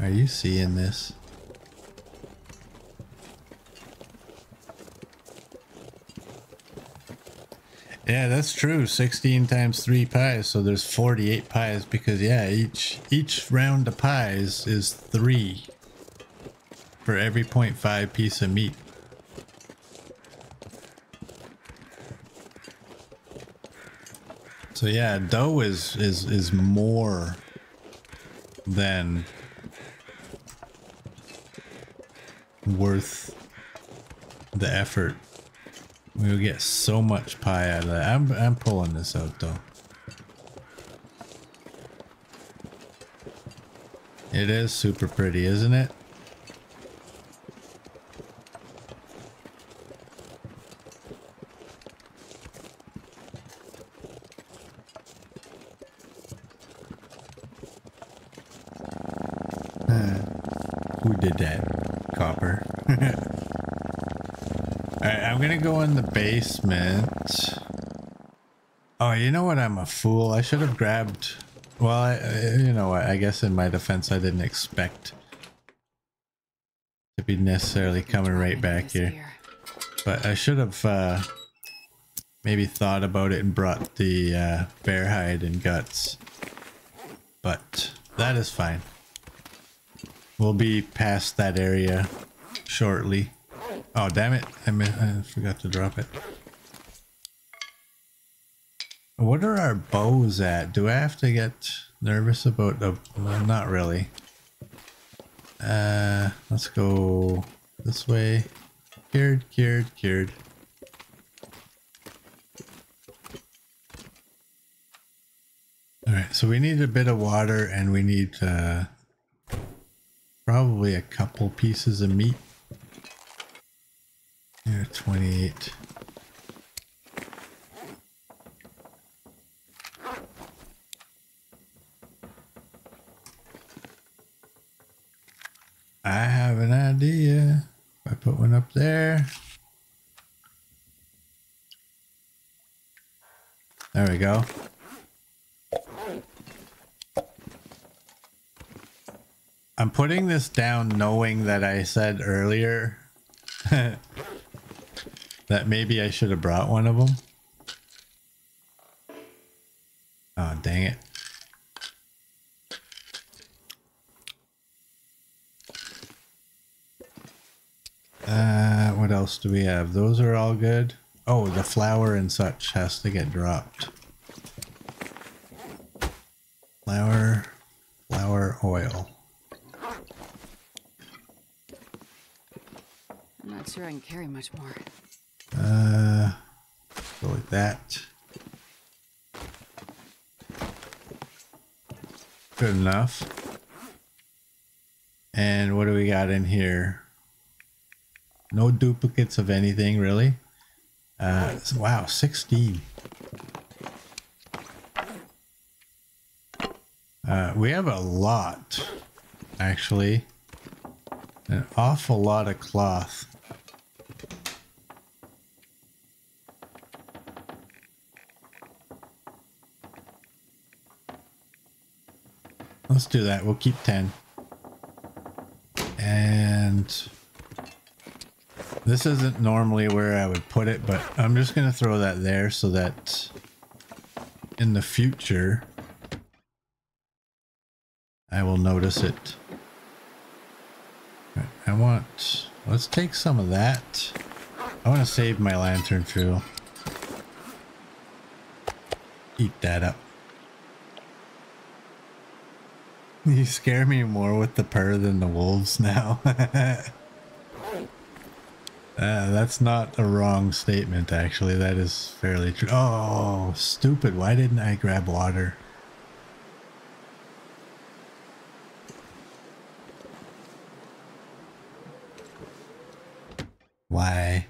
Are you seeing this? Yeah, that's true. 16 times 3 pies, so there's 48 pies because yeah, each each round of pies is 3 for every 0.5 piece of meat. So yeah, dough is is is more than worth the effort We'll get so much pie out of that. I'm, I'm pulling this out though. It is super pretty, isn't it? Who did that? Copper. Alright, I'm gonna go in the basement. Oh, you know what? I'm a fool. I should have grabbed... Well, I, you know what? I guess in my defense, I didn't expect to be necessarily coming right back here. But I should have uh, maybe thought about it and brought the uh, bear hide and guts. But that is fine. We'll be past that area shortly. Oh, damn it. I, I forgot to drop it. What are our bows at? Do I have to get nervous about the... Well, not really. Uh, let's go this way. Cured, cured, cured. Alright, so we need a bit of water and we need uh, probably a couple pieces of meat. Yeah, 28. I have an idea. If I put one up there. There we go. I'm putting this down knowing that I said earlier that maybe I should have brought one of them. Oh, dang it. Uh, what else do we have? Those are all good. Oh, the flour and such has to get dropped. Flour, oil. I'm not sure I can carry much more. Uh, go like that. Good enough. And what do we got in here? No duplicates of anything, really. Uh, wow, 16. Uh, we have a lot, actually. An awful lot of cloth. Do that. We'll keep 10. And this isn't normally where I would put it, but I'm just going to throw that there so that in the future I will notice it. I want, let's take some of that. I want to save my lantern fuel. Eat that up. You scare me more with the purr than the wolves now. uh, that's not a wrong statement, actually. That is fairly true. Oh, stupid. Why didn't I grab water? Why?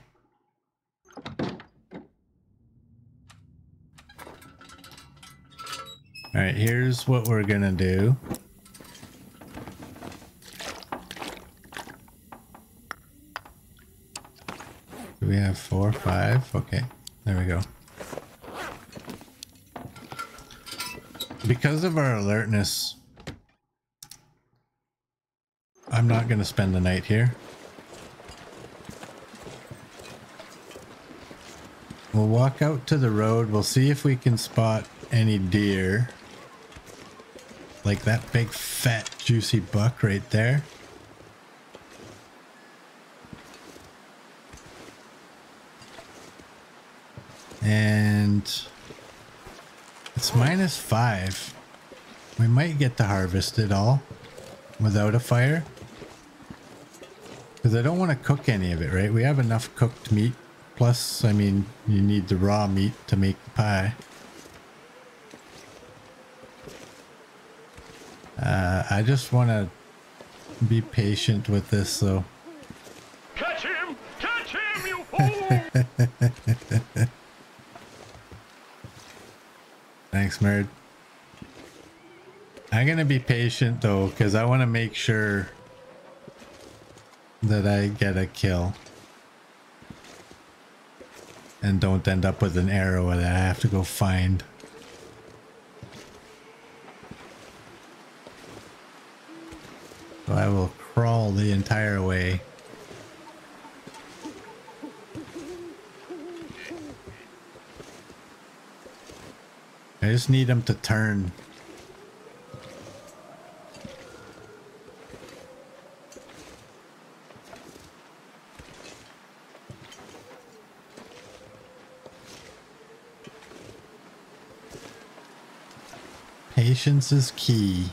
All right, here's what we're gonna do. Do have four, five? Okay, there we go. Because of our alertness, I'm not going to spend the night here. We'll walk out to the road. We'll see if we can spot any deer. Like that big fat juicy buck right there. And it's minus five. We might get to harvest it all without a fire. Because I don't want to cook any of it, right? We have enough cooked meat. Plus, I mean, you need the raw meat to make the pie. Uh, I just want to be patient with this, though. Catch him! Catch him, you fool! Thanks, Merd. I'm gonna be patient though, because I want to make sure that I get a kill. And don't end up with an arrow that I have to go find. So I will crawl the entire way. I just need him to turn. Patience is key.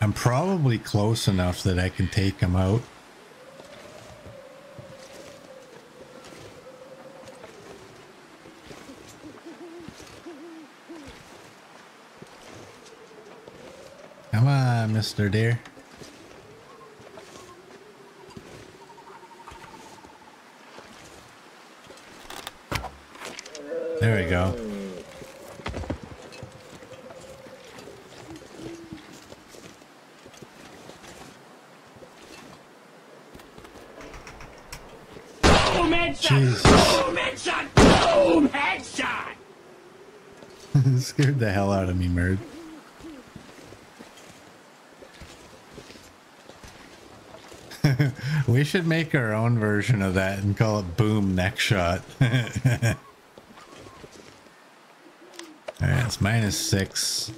I'm probably close enough that I can take him out. Come on, Mr. Deer. There we go. Boom headshot! Boom headshot! Boom headshot! Scared the hell out of me, Merd. We should make our own version of that and call it Boom Neck Shot. Alright, it's minus six.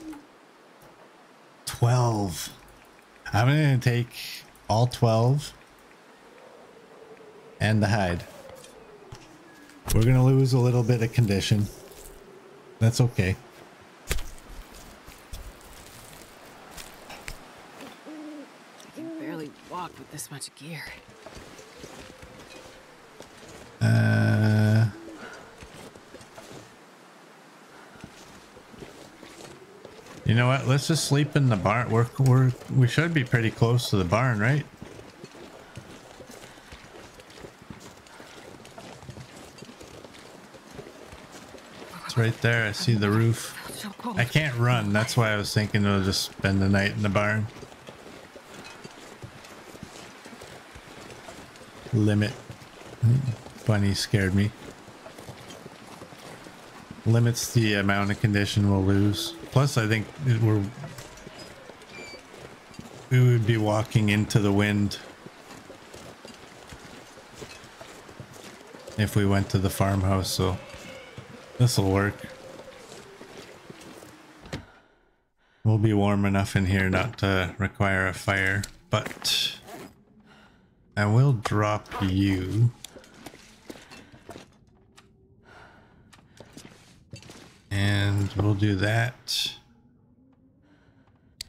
12. I'm gonna take all 12 and the hide. We're gonna lose a little bit of condition. That's okay. I can barely walk with much gear. Uh, you know what? Let's just sleep in the barn. We're, we're, we should be pretty close to the barn, right? It's right there. I see the roof. I can't run. That's why I was thinking I'll just spend the night in the barn. Limit. Bunny scared me. Limits the amount of condition we'll lose. Plus, I think we're we would be walking into the wind if we went to the farmhouse. So this will work. We'll be warm enough in here not to require a fire, but I will drop you. And we'll do that.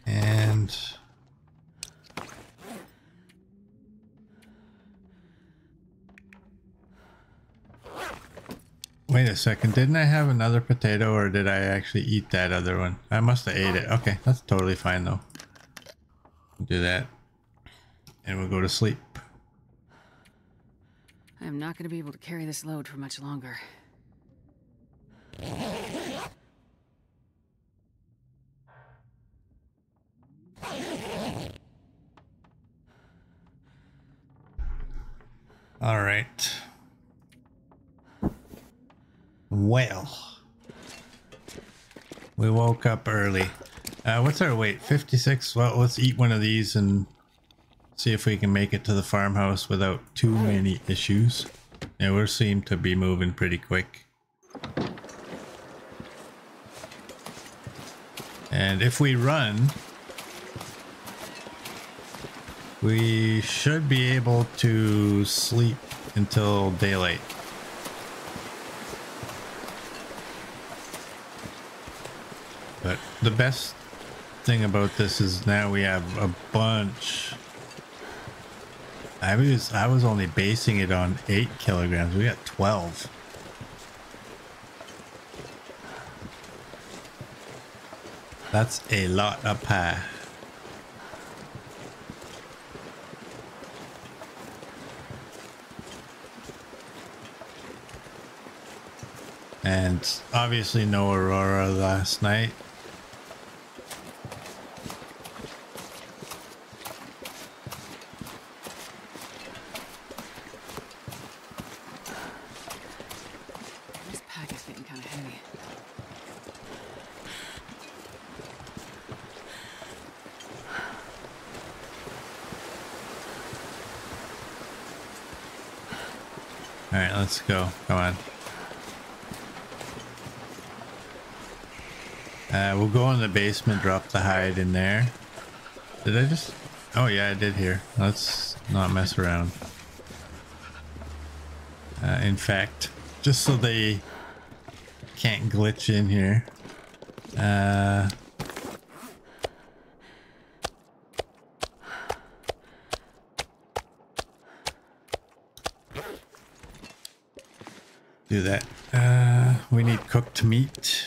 And Wait a second, didn't I have another potato or did I actually eat that other one? I must have ate it. Okay, that's totally fine though. We'll do that. And we'll go to sleep. I'm not going to be able to carry this load for much longer. All right. Well, we woke up early. Uh, what's our weight? 56? Well, let's eat one of these and see if we can make it to the farmhouse without too many issues. Yeah, we seem to be moving pretty quick. And if we run, we should be able to sleep until daylight. But the best thing about this is now we have a bunch. I was I was only basing it on eight kilograms. We got twelve. That's a lot of pie. And obviously no Aurora last night. This pack is getting kind of heavy. All right, let's go. Come on. Uh, we'll go in the basement, drop the hide in there. Did I just? Oh yeah, I did here. Let's not mess around. Uh, in fact, just so they can't glitch in here. Uh, do that. Uh, we need cooked meat.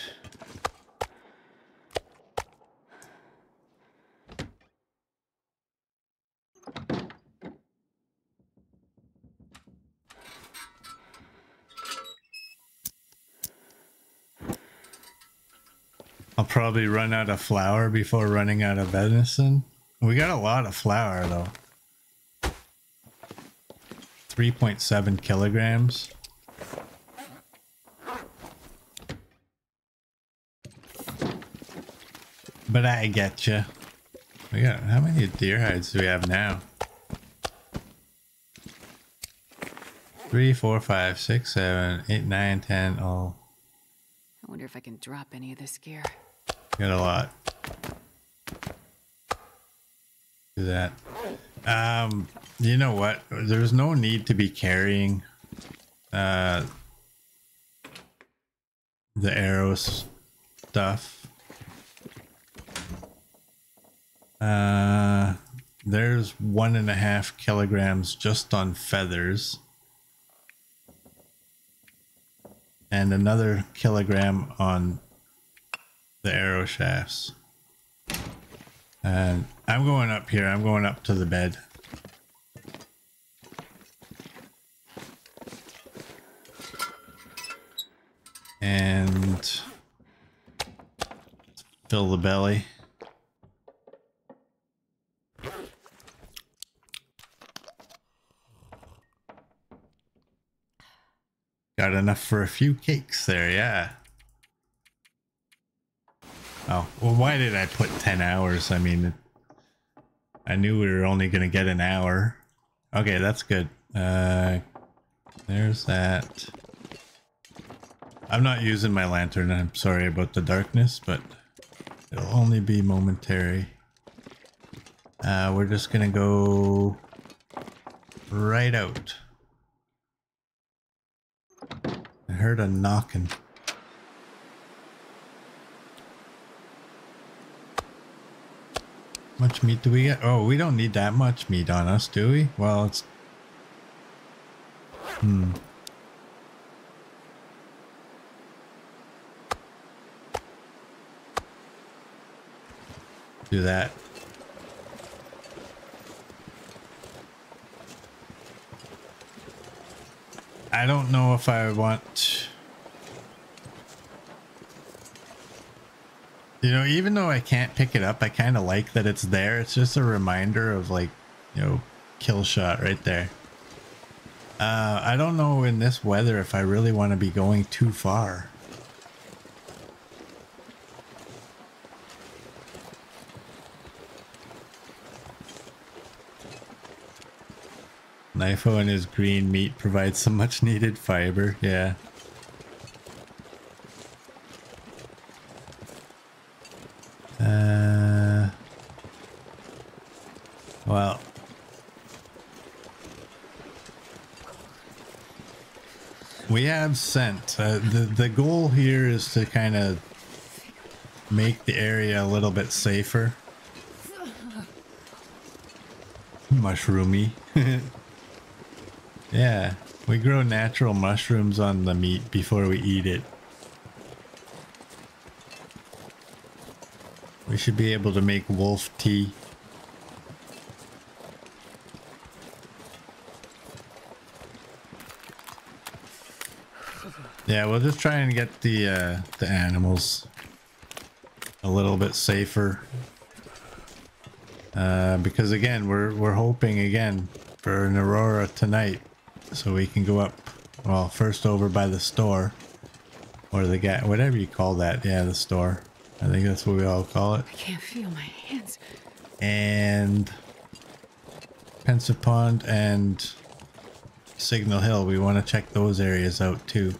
I'll probably run out of flour before running out of venison. We got a lot of flour though. 3.7 kilograms. But I get you. We got how many deer hides do we have now? Three, four, five, six, seven, eight, nine, ten. Oh, I wonder if I can drop any of this gear. Got a lot. Do that. Um, you know what? There's no need to be carrying uh the arrows stuff. Uh there's one and a half kilograms just on feathers. And another kilogram on the arrow shafts. And I'm going up here. I'm going up to the bed. And fill the belly. Got enough for a few cakes there, yeah. Oh, well, why did I put 10 hours? I mean, I knew we were only going to get an hour. Okay, that's good. Uh, there's that. I'm not using my lantern. I'm sorry about the darkness, but it'll only be momentary. Uh, we're just going to go right out. I heard a knocking. Much meat do we get? Oh, we don't need that much meat on us, do we? Well, it's... Hmm. Do that. I don't know if I want... You know, even though I can't pick it up, I kind of like that it's there. It's just a reminder of like, you know, kill shot right there. Uh, I don't know in this weather if I really want to be going too far. nyfo and his green meat provide some much needed fiber, yeah. Uh, well, Uh, the the goal here is to kind of make the area a little bit safer. Mushroomy. yeah, we grow natural mushrooms on the meat before we eat it. We should be able to make wolf tea. Yeah, we'll just try and get the uh, the animals a little bit safer. Uh, because again, we're we're hoping again for an aurora tonight, so we can go up. Well, first over by the store, or the guy, whatever you call that. Yeah, the store. I think that's what we all call it. I can't feel my hands. And Pensive Pond and Signal Hill. We want to check those areas out too.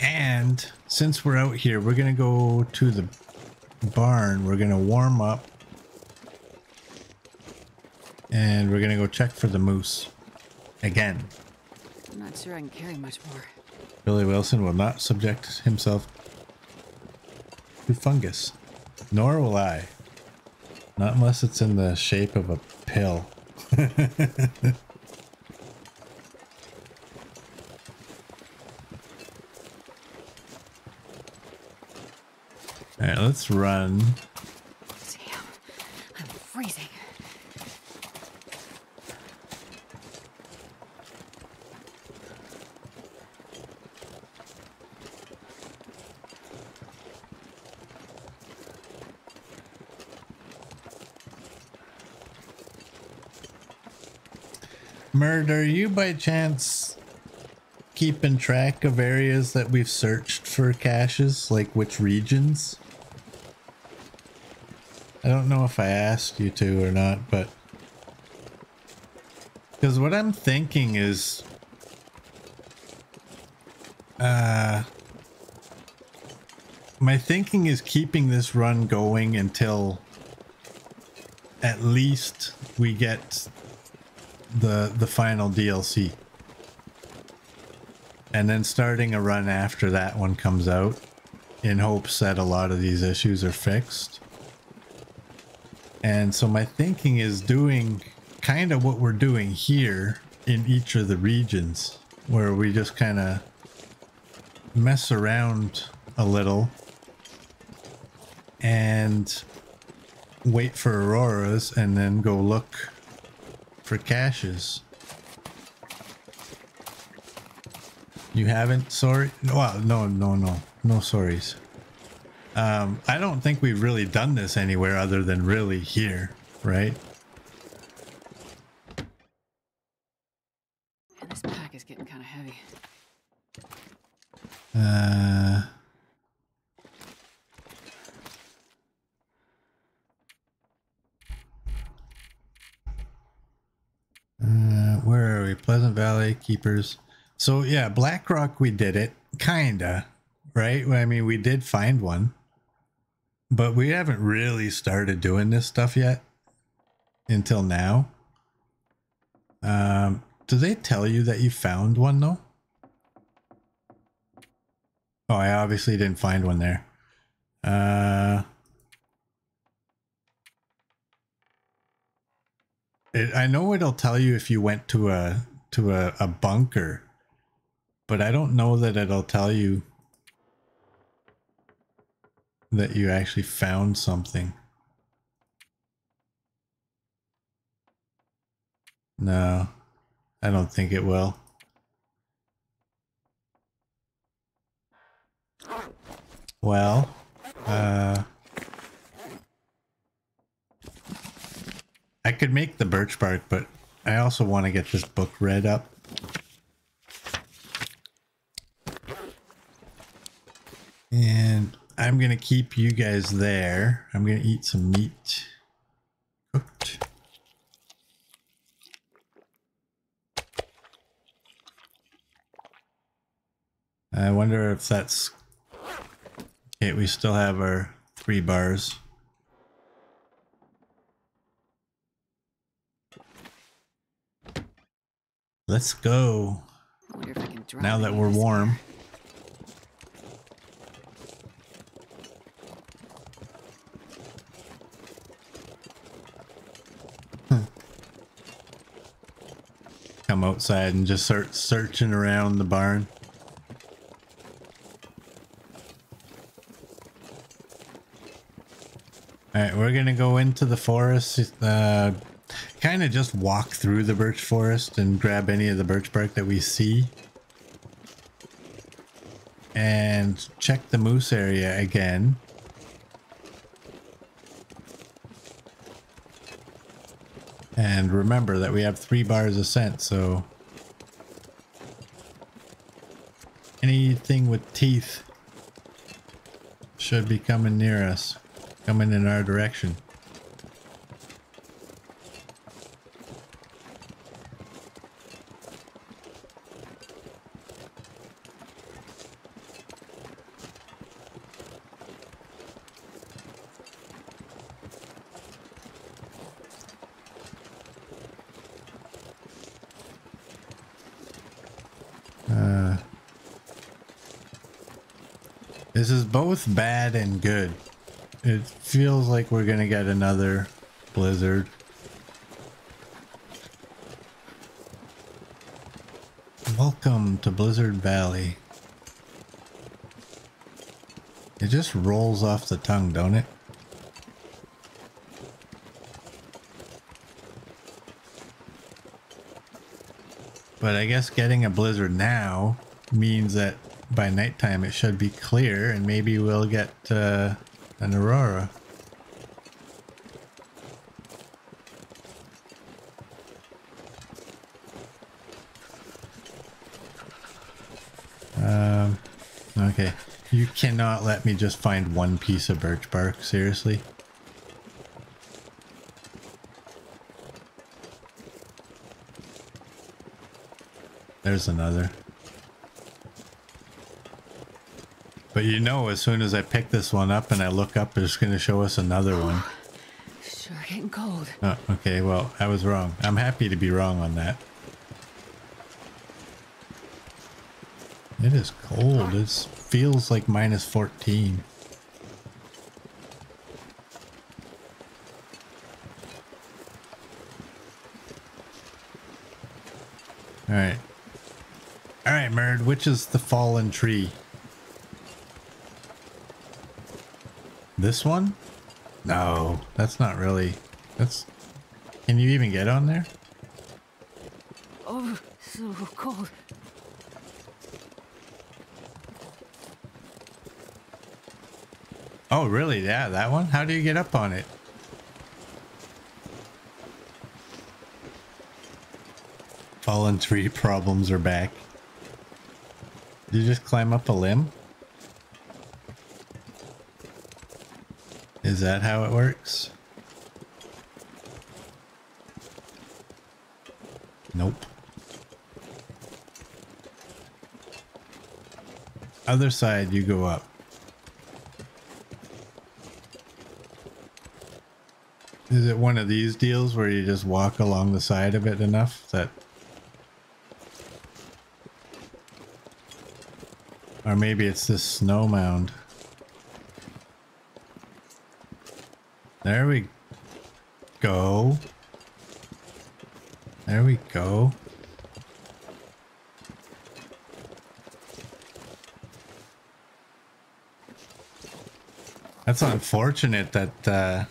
And since we're out here, we're going to go to the barn. We're going to warm up. And we're going to go check for the moose. Again. I'm not sure I can carry much more. Billy Wilson will not subject himself to fungus. Nor will I. Not unless it's in the shape of a pill. let's run. Damn, I'm freezing. Murder, you by chance keeping track of areas that we've searched for caches? Like which regions? I don't know if I asked you to or not, but... Because what I'm thinking is... uh, my thinking is keeping this run going until at least we get the the final DLC. And then starting a run after that one comes out in hopes that a lot of these issues are fixed. And so my thinking is doing kind of what we're doing here in each of the regions where we just kind of mess around a little and wait for auroras and then go look for caches. You haven't? Sorry? Well, no, no, no. No sorries. Um, I don't think we've really done this anywhere other than really here, right? And this pack is getting kind of heavy. Uh... Uh, where are we? Pleasant Valley Keepers. So yeah, Blackrock we did it, kinda, right? I mean, we did find one, but we haven't really started doing this stuff yet until now. Um, do they tell you that you found one though? Oh, I obviously didn't find one there. Uh, it, I know it'll tell you if you went to a to a, a bunker, but I don't know that it'll tell you that you actually found something. No, I don't think it will. Well, uh, I could make the birch bark, but I also want to get this book read up. And I'm going to keep you guys there. I'm going to eat some meat. Cooked. I wonder if that's... Okay, we still have our three bars. Let's go. I if I can drop Now that we're warm. Come outside and just start searching around the barn. Alright, we're gonna go into the forest, uh, kind of just walk through the birch forest and grab any of the birch bark that we see. And check the moose area again. And remember that we have three bars of scent, so anything with teeth should be coming near us, coming in our direction. This is both bad and good. It feels like we're gonna get another blizzard. Welcome to Blizzard Valley. It just rolls off the tongue, don't it? But I guess getting a blizzard now means that by nighttime it should be clear and maybe we'll get uh, an aurora. Um, okay. You cannot let me just find one piece of birch bark, seriously? There's another. But you know, as soon as I pick this one up and I look up, it's going to show us another one. Sure getting cold. Oh, okay, well, I was wrong. I'm happy to be wrong on that. It is cold. It feels like minus 14. Alright. Alright, Merd, which is the fallen tree? This one? No, that's not really. That's. Can you even get on there? Oh, so cold. Oh, really? Yeah, that one? How do you get up on it? Fallen tree problems are back. Did you just climb up a limb? Is that how it works? Nope. Other side, you go up. Is it one of these deals where you just walk along the side of it enough that... Or maybe it's this snow mound. There we go. There we go. That's unfortunate that uh,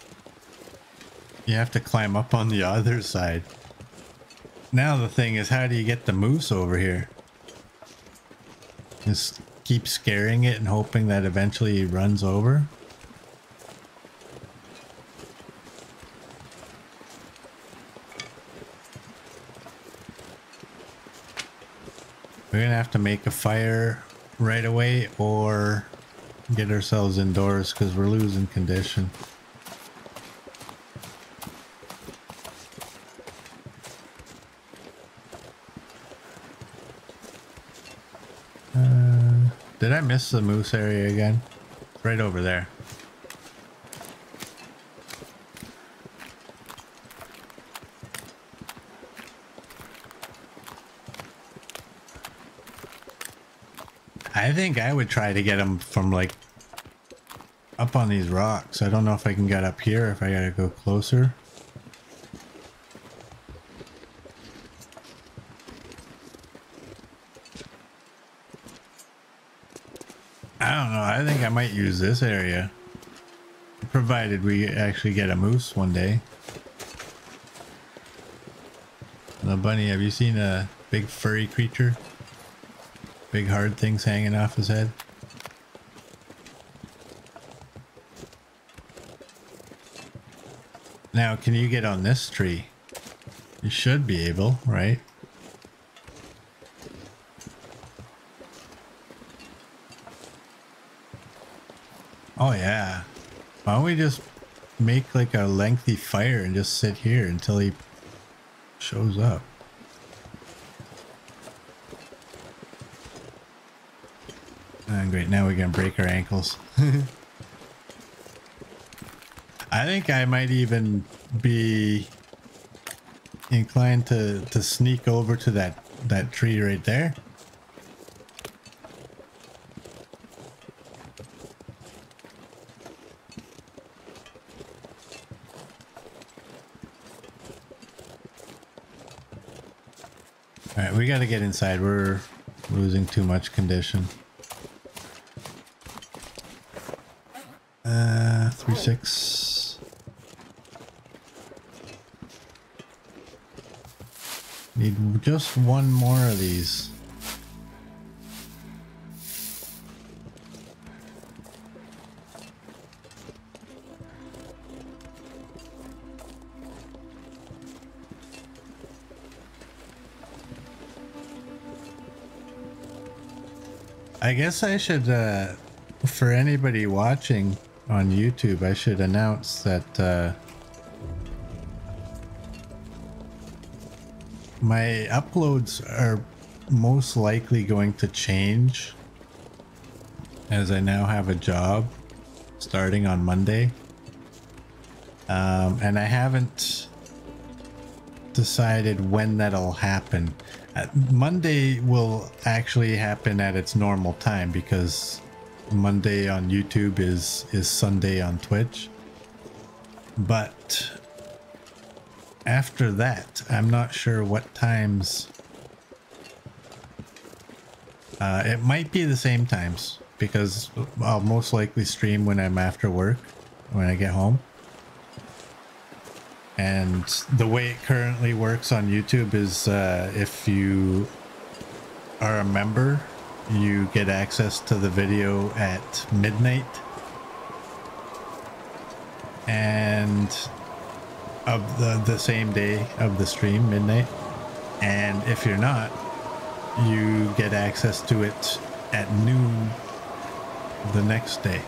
you have to climb up on the other side. Now the thing is, how do you get the moose over here? Just keep scaring it and hoping that eventually he runs over? We're gonna have to make a fire right away or get ourselves indoors because we're losing condition. Uh, did I miss the moose area again? Right over there. I think I would try to get them from like up on these rocks. I don't know if I can get up here if I gotta go closer. I don't know. I think I might use this area. Provided we actually get a moose one day. Now, Bunny, have you seen a big furry creature? Big hard things hanging off his head. Now, can you get on this tree? You should be able, right? Oh yeah. Why don't we just make like a lengthy fire and just sit here until he shows up? Great, now we're gonna break our ankles. I think I might even be inclined to, to sneak over to that, that tree right there. Alright, we gotta get inside. We're losing too much condition. Uh, three six. Need just one more of these. I guess I should, uh, for anybody watching on YouTube, I should announce that uh, my uploads are most likely going to change as I now have a job starting on Monday. Um, and I haven't decided when that'll happen. Uh, Monday will actually happen at its normal time because Monday on YouTube is is Sunday on Twitch. But after that, I'm not sure what times. Uh, it might be the same times because I'll most likely stream when I'm after work, when I get home. And the way it currently works on YouTube is uh, if you are a member, you get access to the video at midnight. And of the, the same day of the stream, midnight. And if you're not, you get access to it at noon the next day.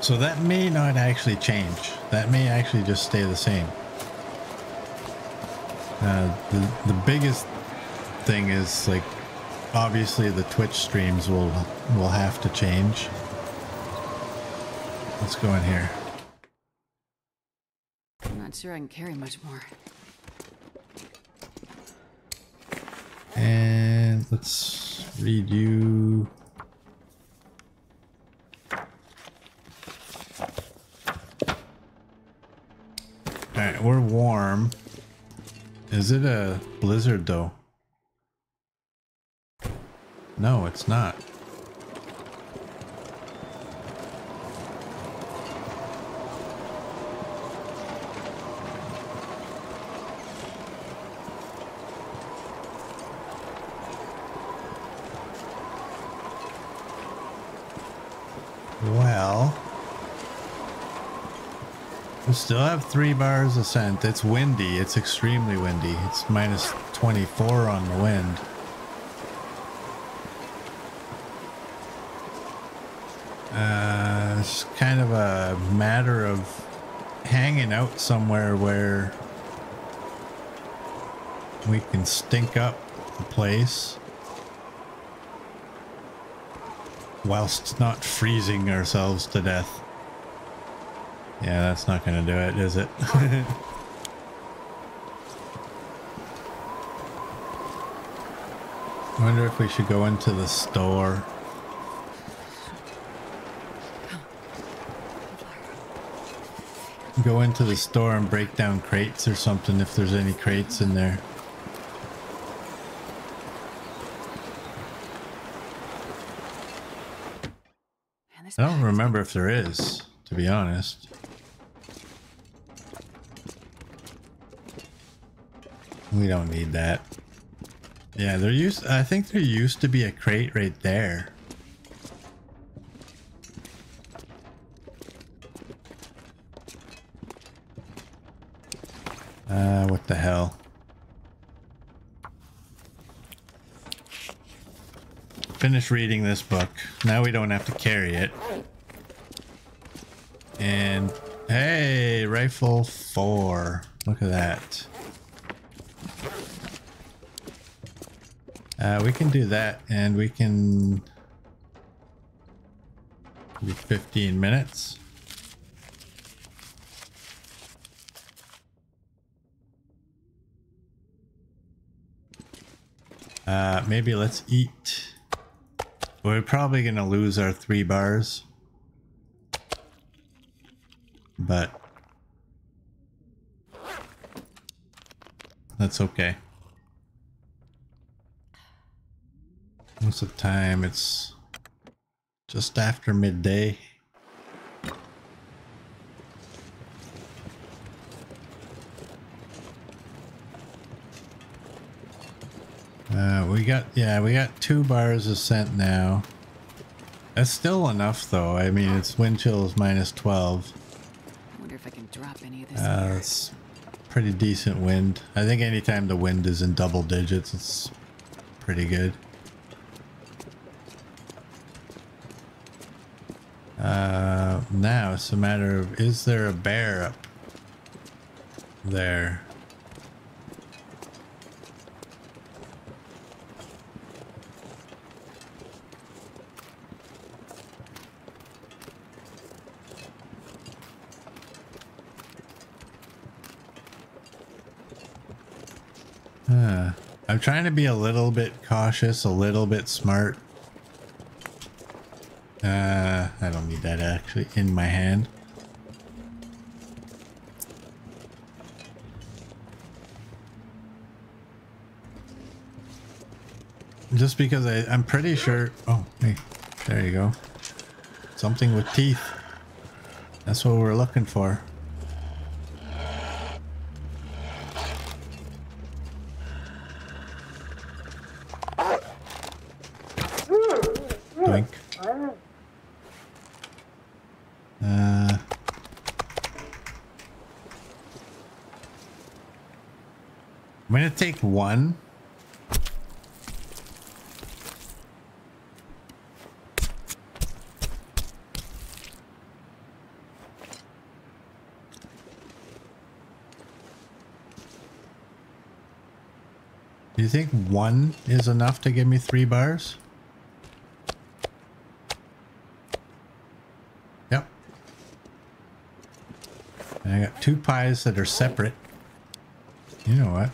So that may not actually change. That may actually just stay the same. Uh, the, the biggest thing is like obviously the Twitch streams will will have to change. Let's go in here. I'm not sure I can carry much more. And let's read you. Alright, we're warm. Is it a blizzard though? No, it's not. Well, we still have three bars of scent. It's windy. It's extremely windy. It's minus 24 on the wind. Uh, it's kind of a matter of hanging out somewhere where we can stink up the place whilst not freezing ourselves to death. Yeah, that's not going to do it, is it? I wonder if we should go into the store. Go into the store and break down crates or something if there's any crates in there. I don't remember if there is, to be honest. We don't need that. Yeah, there used I think there used to be a crate right there. Uh, what the hell? Finish reading this book. Now we don't have to carry it. And hey, rifle four. Look at that. Uh, we can do that and we can do 15 minutes. Uh, maybe let's eat. We're probably going to lose our three bars. But that's okay. What's the time? It's just after midday. Uh, we got, yeah, we got two bars of scent now. That's still enough though. I mean, it's wind chill is minus 12. I wonder if I can drop any of this Uh, it's pretty decent wind. I think anytime the wind is in double digits, it's pretty good. Uh, now it's a matter of is there a bear up there? I'm trying to be a little bit cautious, a little bit smart. Uh, I don't need that actually in my hand. Just because I, I'm pretty sure... Oh, hey, there you go. Something with teeth. That's what we're looking for. Doink. Uh, I'm gonna take one. Do you think one is enough to give me three bars? Yep. And I got two pies that are separate. You know what?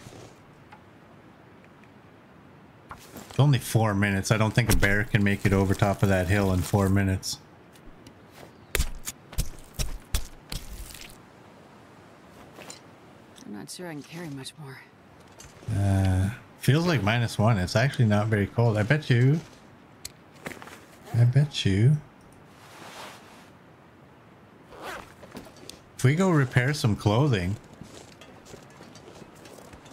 It's only four minutes. I don't think a bear can make it over top of that hill in four minutes. I'm not sure I can carry much more. Feels like minus one. It's actually not very cold. I bet you. I bet you. If we go repair some clothing,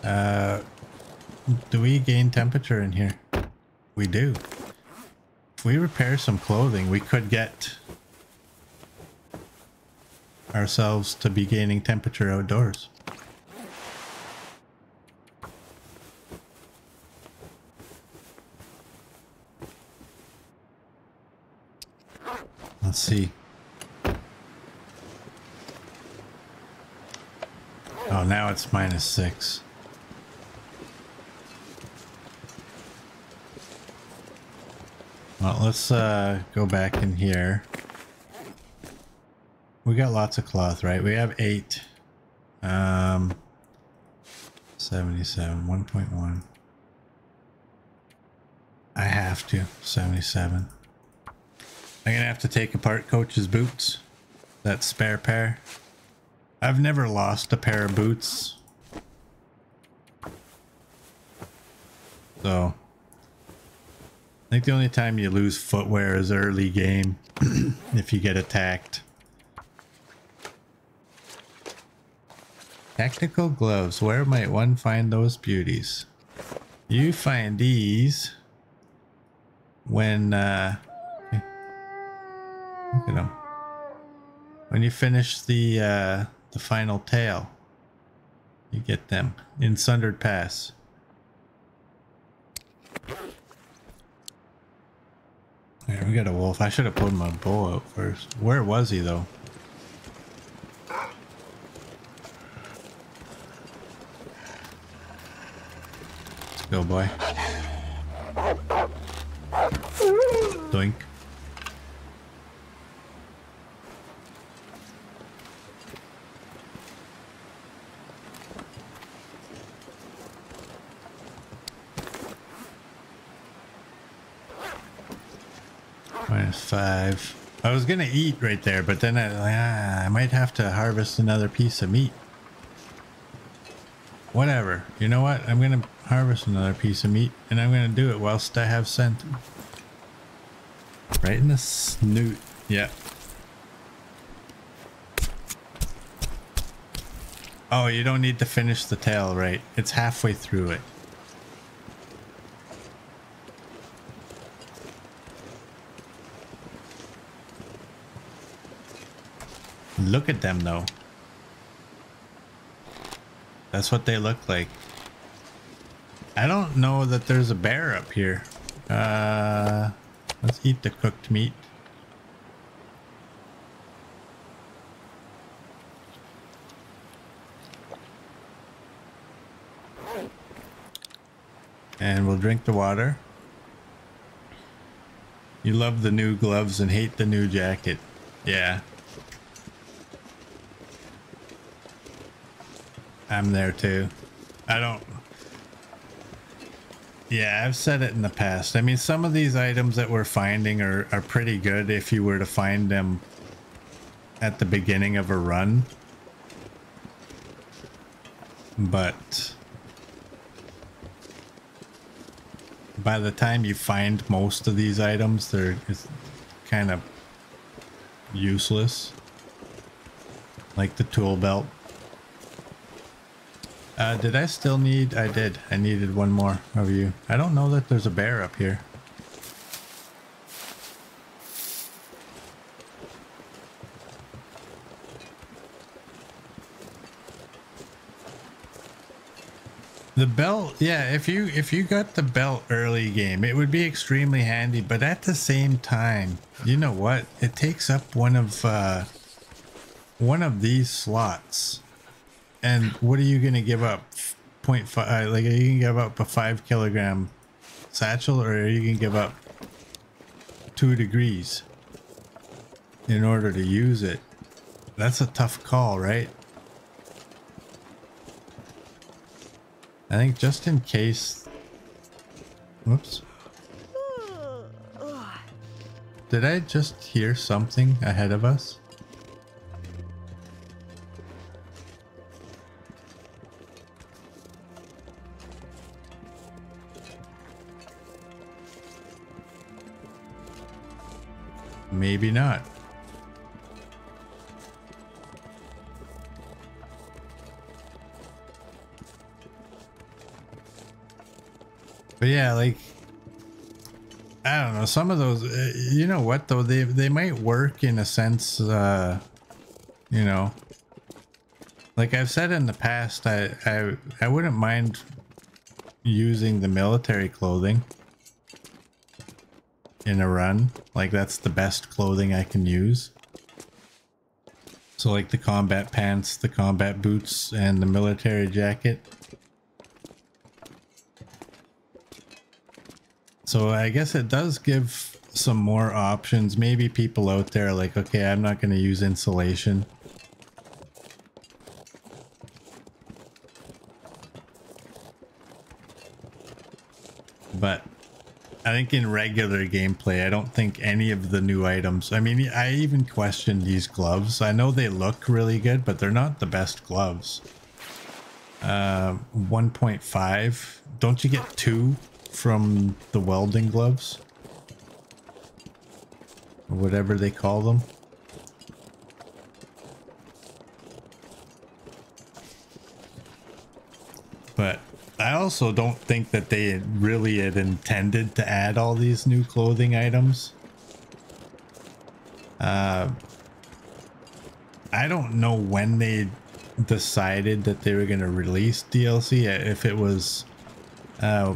uh, do we gain temperature in here? We do. If we repair some clothing, we could get ourselves to be gaining temperature outdoors. See. Oh, now it's minus six. Well, let's uh, go back in here. We got lots of cloth, right? We have eight. Um, 77, 1.1. I have to, 77. I'm gonna have to take apart Coach's boots. That spare pair. I've never lost a pair of boots. So, I think the only time you lose footwear is early game if you get attacked. Tactical gloves. Where might one find those beauties? You find these when uh Look know. When you finish the uh, the final tale, you get them in Sundered Pass. Yeah, we got a wolf. I should have put my bow out first. Where was he though? Go, boy. Doink. Minus five. I was gonna eat right there, but then I, ah, I might have to harvest another piece of meat. Whatever. You know what? I'm gonna harvest another piece of meat, and I'm gonna do it whilst I have scent. Right in the snoot. Yeah. Oh, you don't need to finish the tale, right? It's halfway through it. Look at them though. That's what they look like. I don't know that there's a bear up here. Uh, let's eat the cooked meat. And we'll drink the water. You love the new gloves and hate the new jacket. Yeah. I'm there too. I don't Yeah, I've said it in the past. I mean, some of these items that we're finding are, are pretty good if you were to find them at the beginning of a run. But by the time you find most of these items, they're kind of useless. Like the tool belt. Uh, did I still need? I did. I needed one more of you. I don't know that there's a bear up here. The belt, yeah, if you if you got the belt early game, it would be extremely handy, but at the same time, you know what? It takes up one of uh one of these slots. And what are you going to give up? five, uh, like are you to give up a 5 kilogram satchel or are you to give up 2 degrees in order to use it? That's a tough call, right? I think just in case... Whoops. Did I just hear something ahead of us? Maybe not. But yeah, like I don't know, some of those uh, you know what though, they they might work in a sense uh you know. Like I've said in the past, I I I wouldn't mind using the military clothing in a run. Like that's the best clothing I can use. So like the combat pants, the combat boots, and the military jacket. So I guess it does give some more options. Maybe people out there like, okay, I'm not going to use insulation. Think in regular gameplay, I don't think any of the new items. I mean, I even question these gloves. I know they look really good, but they're not the best gloves. Uh, 1.5. Don't you get two from the welding gloves? Or whatever they call them. But I also don't think that they really had intended to add all these new clothing items. Uh, I don't know when they decided that they were going to release DLC. If it was uh,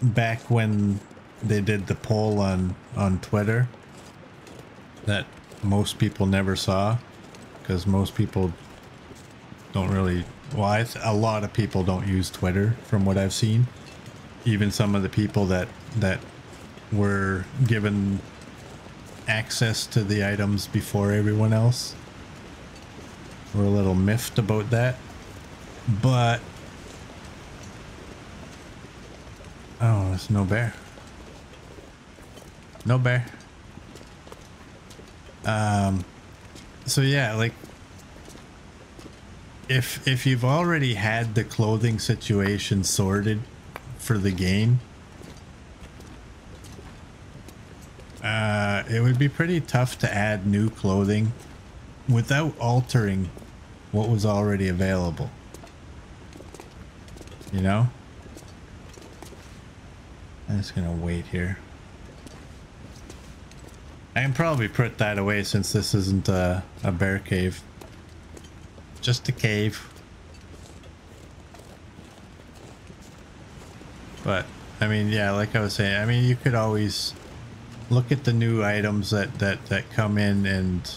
back when they did the poll on on Twitter that most people never saw because most people don't really well a lot of people don't use Twitter from what I've seen even some of the people that that were given access to the items before everyone else were a little miffed about that but Oh, there's no bear. No bear. Um, so yeah, like if if you've already had the clothing situation sorted for the game, uh, it would be pretty tough to add new clothing without altering what was already available. You know? I'm just gonna wait here. I can probably put that away since this isn't a, a bear cave. Just a cave. But, I mean, yeah, like I was saying, I mean, you could always look at the new items that, that, that come in and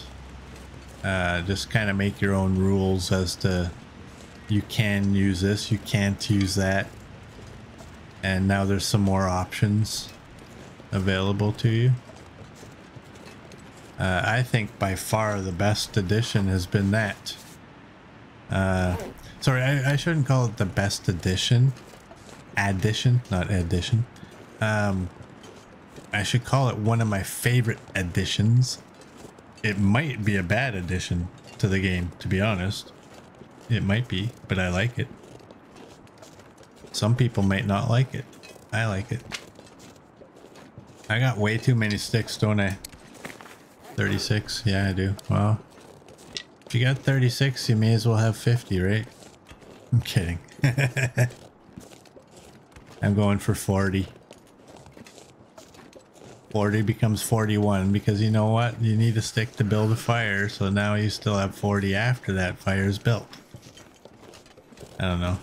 uh, just kind of make your own rules as to you can use this, you can't use that and now there's some more options available to you. Uh, I think by far the best addition has been that. Uh, sorry, I, I, shouldn't call it the best edition. addition, not addition. Um, I should call it one of my favorite additions. It might be a bad addition to the game, to be honest. It might be, but I like it. Some people might not like it. I like it. I got way too many sticks, don't I? 36? Yeah, I do. Well, if you got 36, you may as well have 50, right? I'm kidding. I'm going for 40. 40 becomes 41 because you know what? You need a stick to build a fire, so now you still have 40 after that fire is built. I don't know.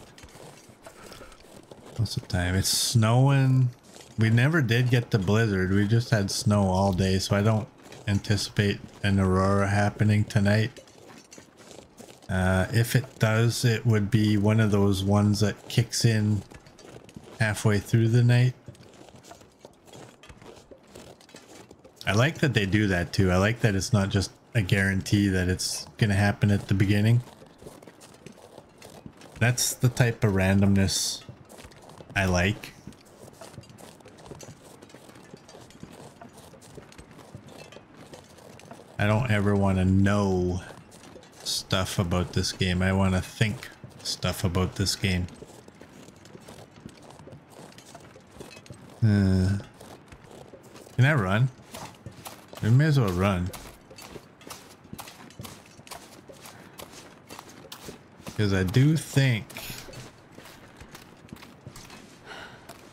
What's the time? It's snowing. We never did get the blizzard. We just had snow all day, so I don't anticipate an aurora happening tonight. Uh, if it does, it would be one of those ones that kicks in halfway through the night. I like that they do that too. I like that it's not just a guarantee that it's going to happen at the beginning. That's the type of randomness I like. I don't ever want to know stuff about this game. I want to think stuff about this game. Uh, can I run? I may as well run. Because I do think...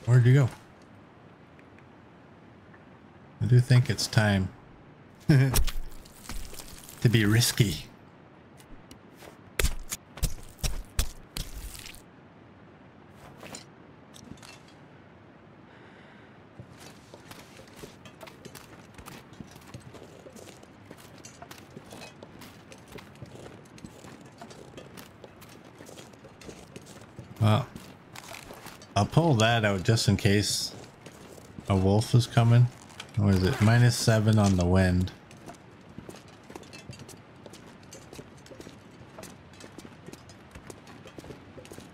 Where'd you go? I do think it's time to be risky. Well, I'll pull that out just in case a wolf is coming. Or is it? Minus seven on the wind.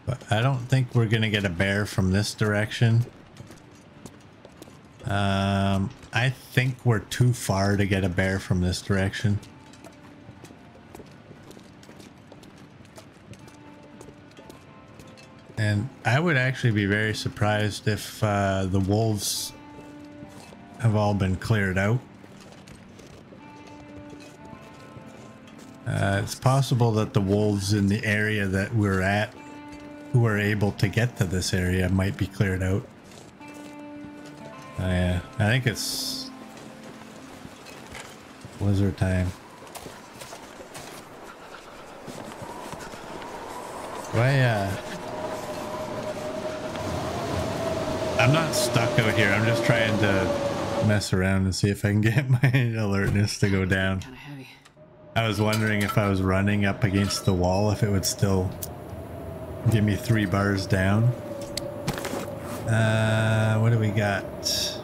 But I don't think we're gonna get a bear from this direction. Um, I think we're too far to get a bear from this direction. Actually be very surprised if uh, the wolves have all been cleared out. Uh, it's possible that the wolves in the area that we're at, who are able to get to this area, might be cleared out. Uh, yeah, I think it's blizzard time. Why, uh... I'm not stuck out here. I'm just trying to mess around and see if I can get my alertness to go down. Kind of heavy. I was wondering if I was running up against the wall, if it would still give me three bars down. Uh, what do we got?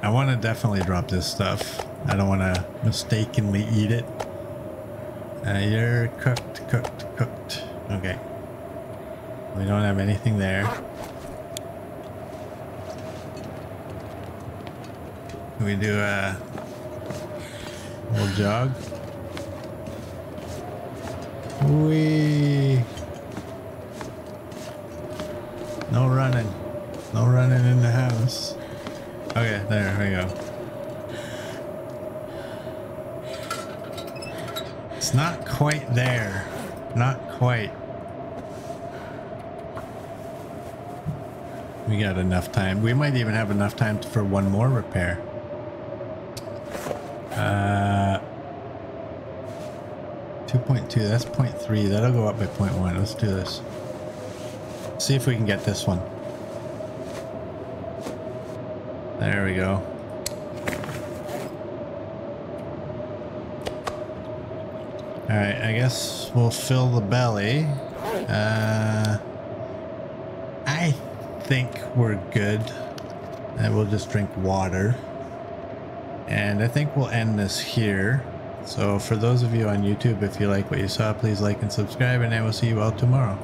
I want to definitely drop this stuff. I don't want to mistakenly eat it. Uh, you're cooked, cooked, cooked. Okay. We don't have anything there. Can we do a little jog? Wee. No running. No running in the house. Okay, there we go. It's not quite there. Not quite. We got enough time. We might even have enough time for one more repair. Uh, 2.2, that's 0.3. That'll go up by 0.1. Let's do this. See if we can get this one. There we go. Alright, I guess we'll fill the belly. Uh, think we're good. And we'll just drink water. And I think we'll end this here. So for those of you on YouTube, if you like what you saw, please like and subscribe, and I will see you all tomorrow.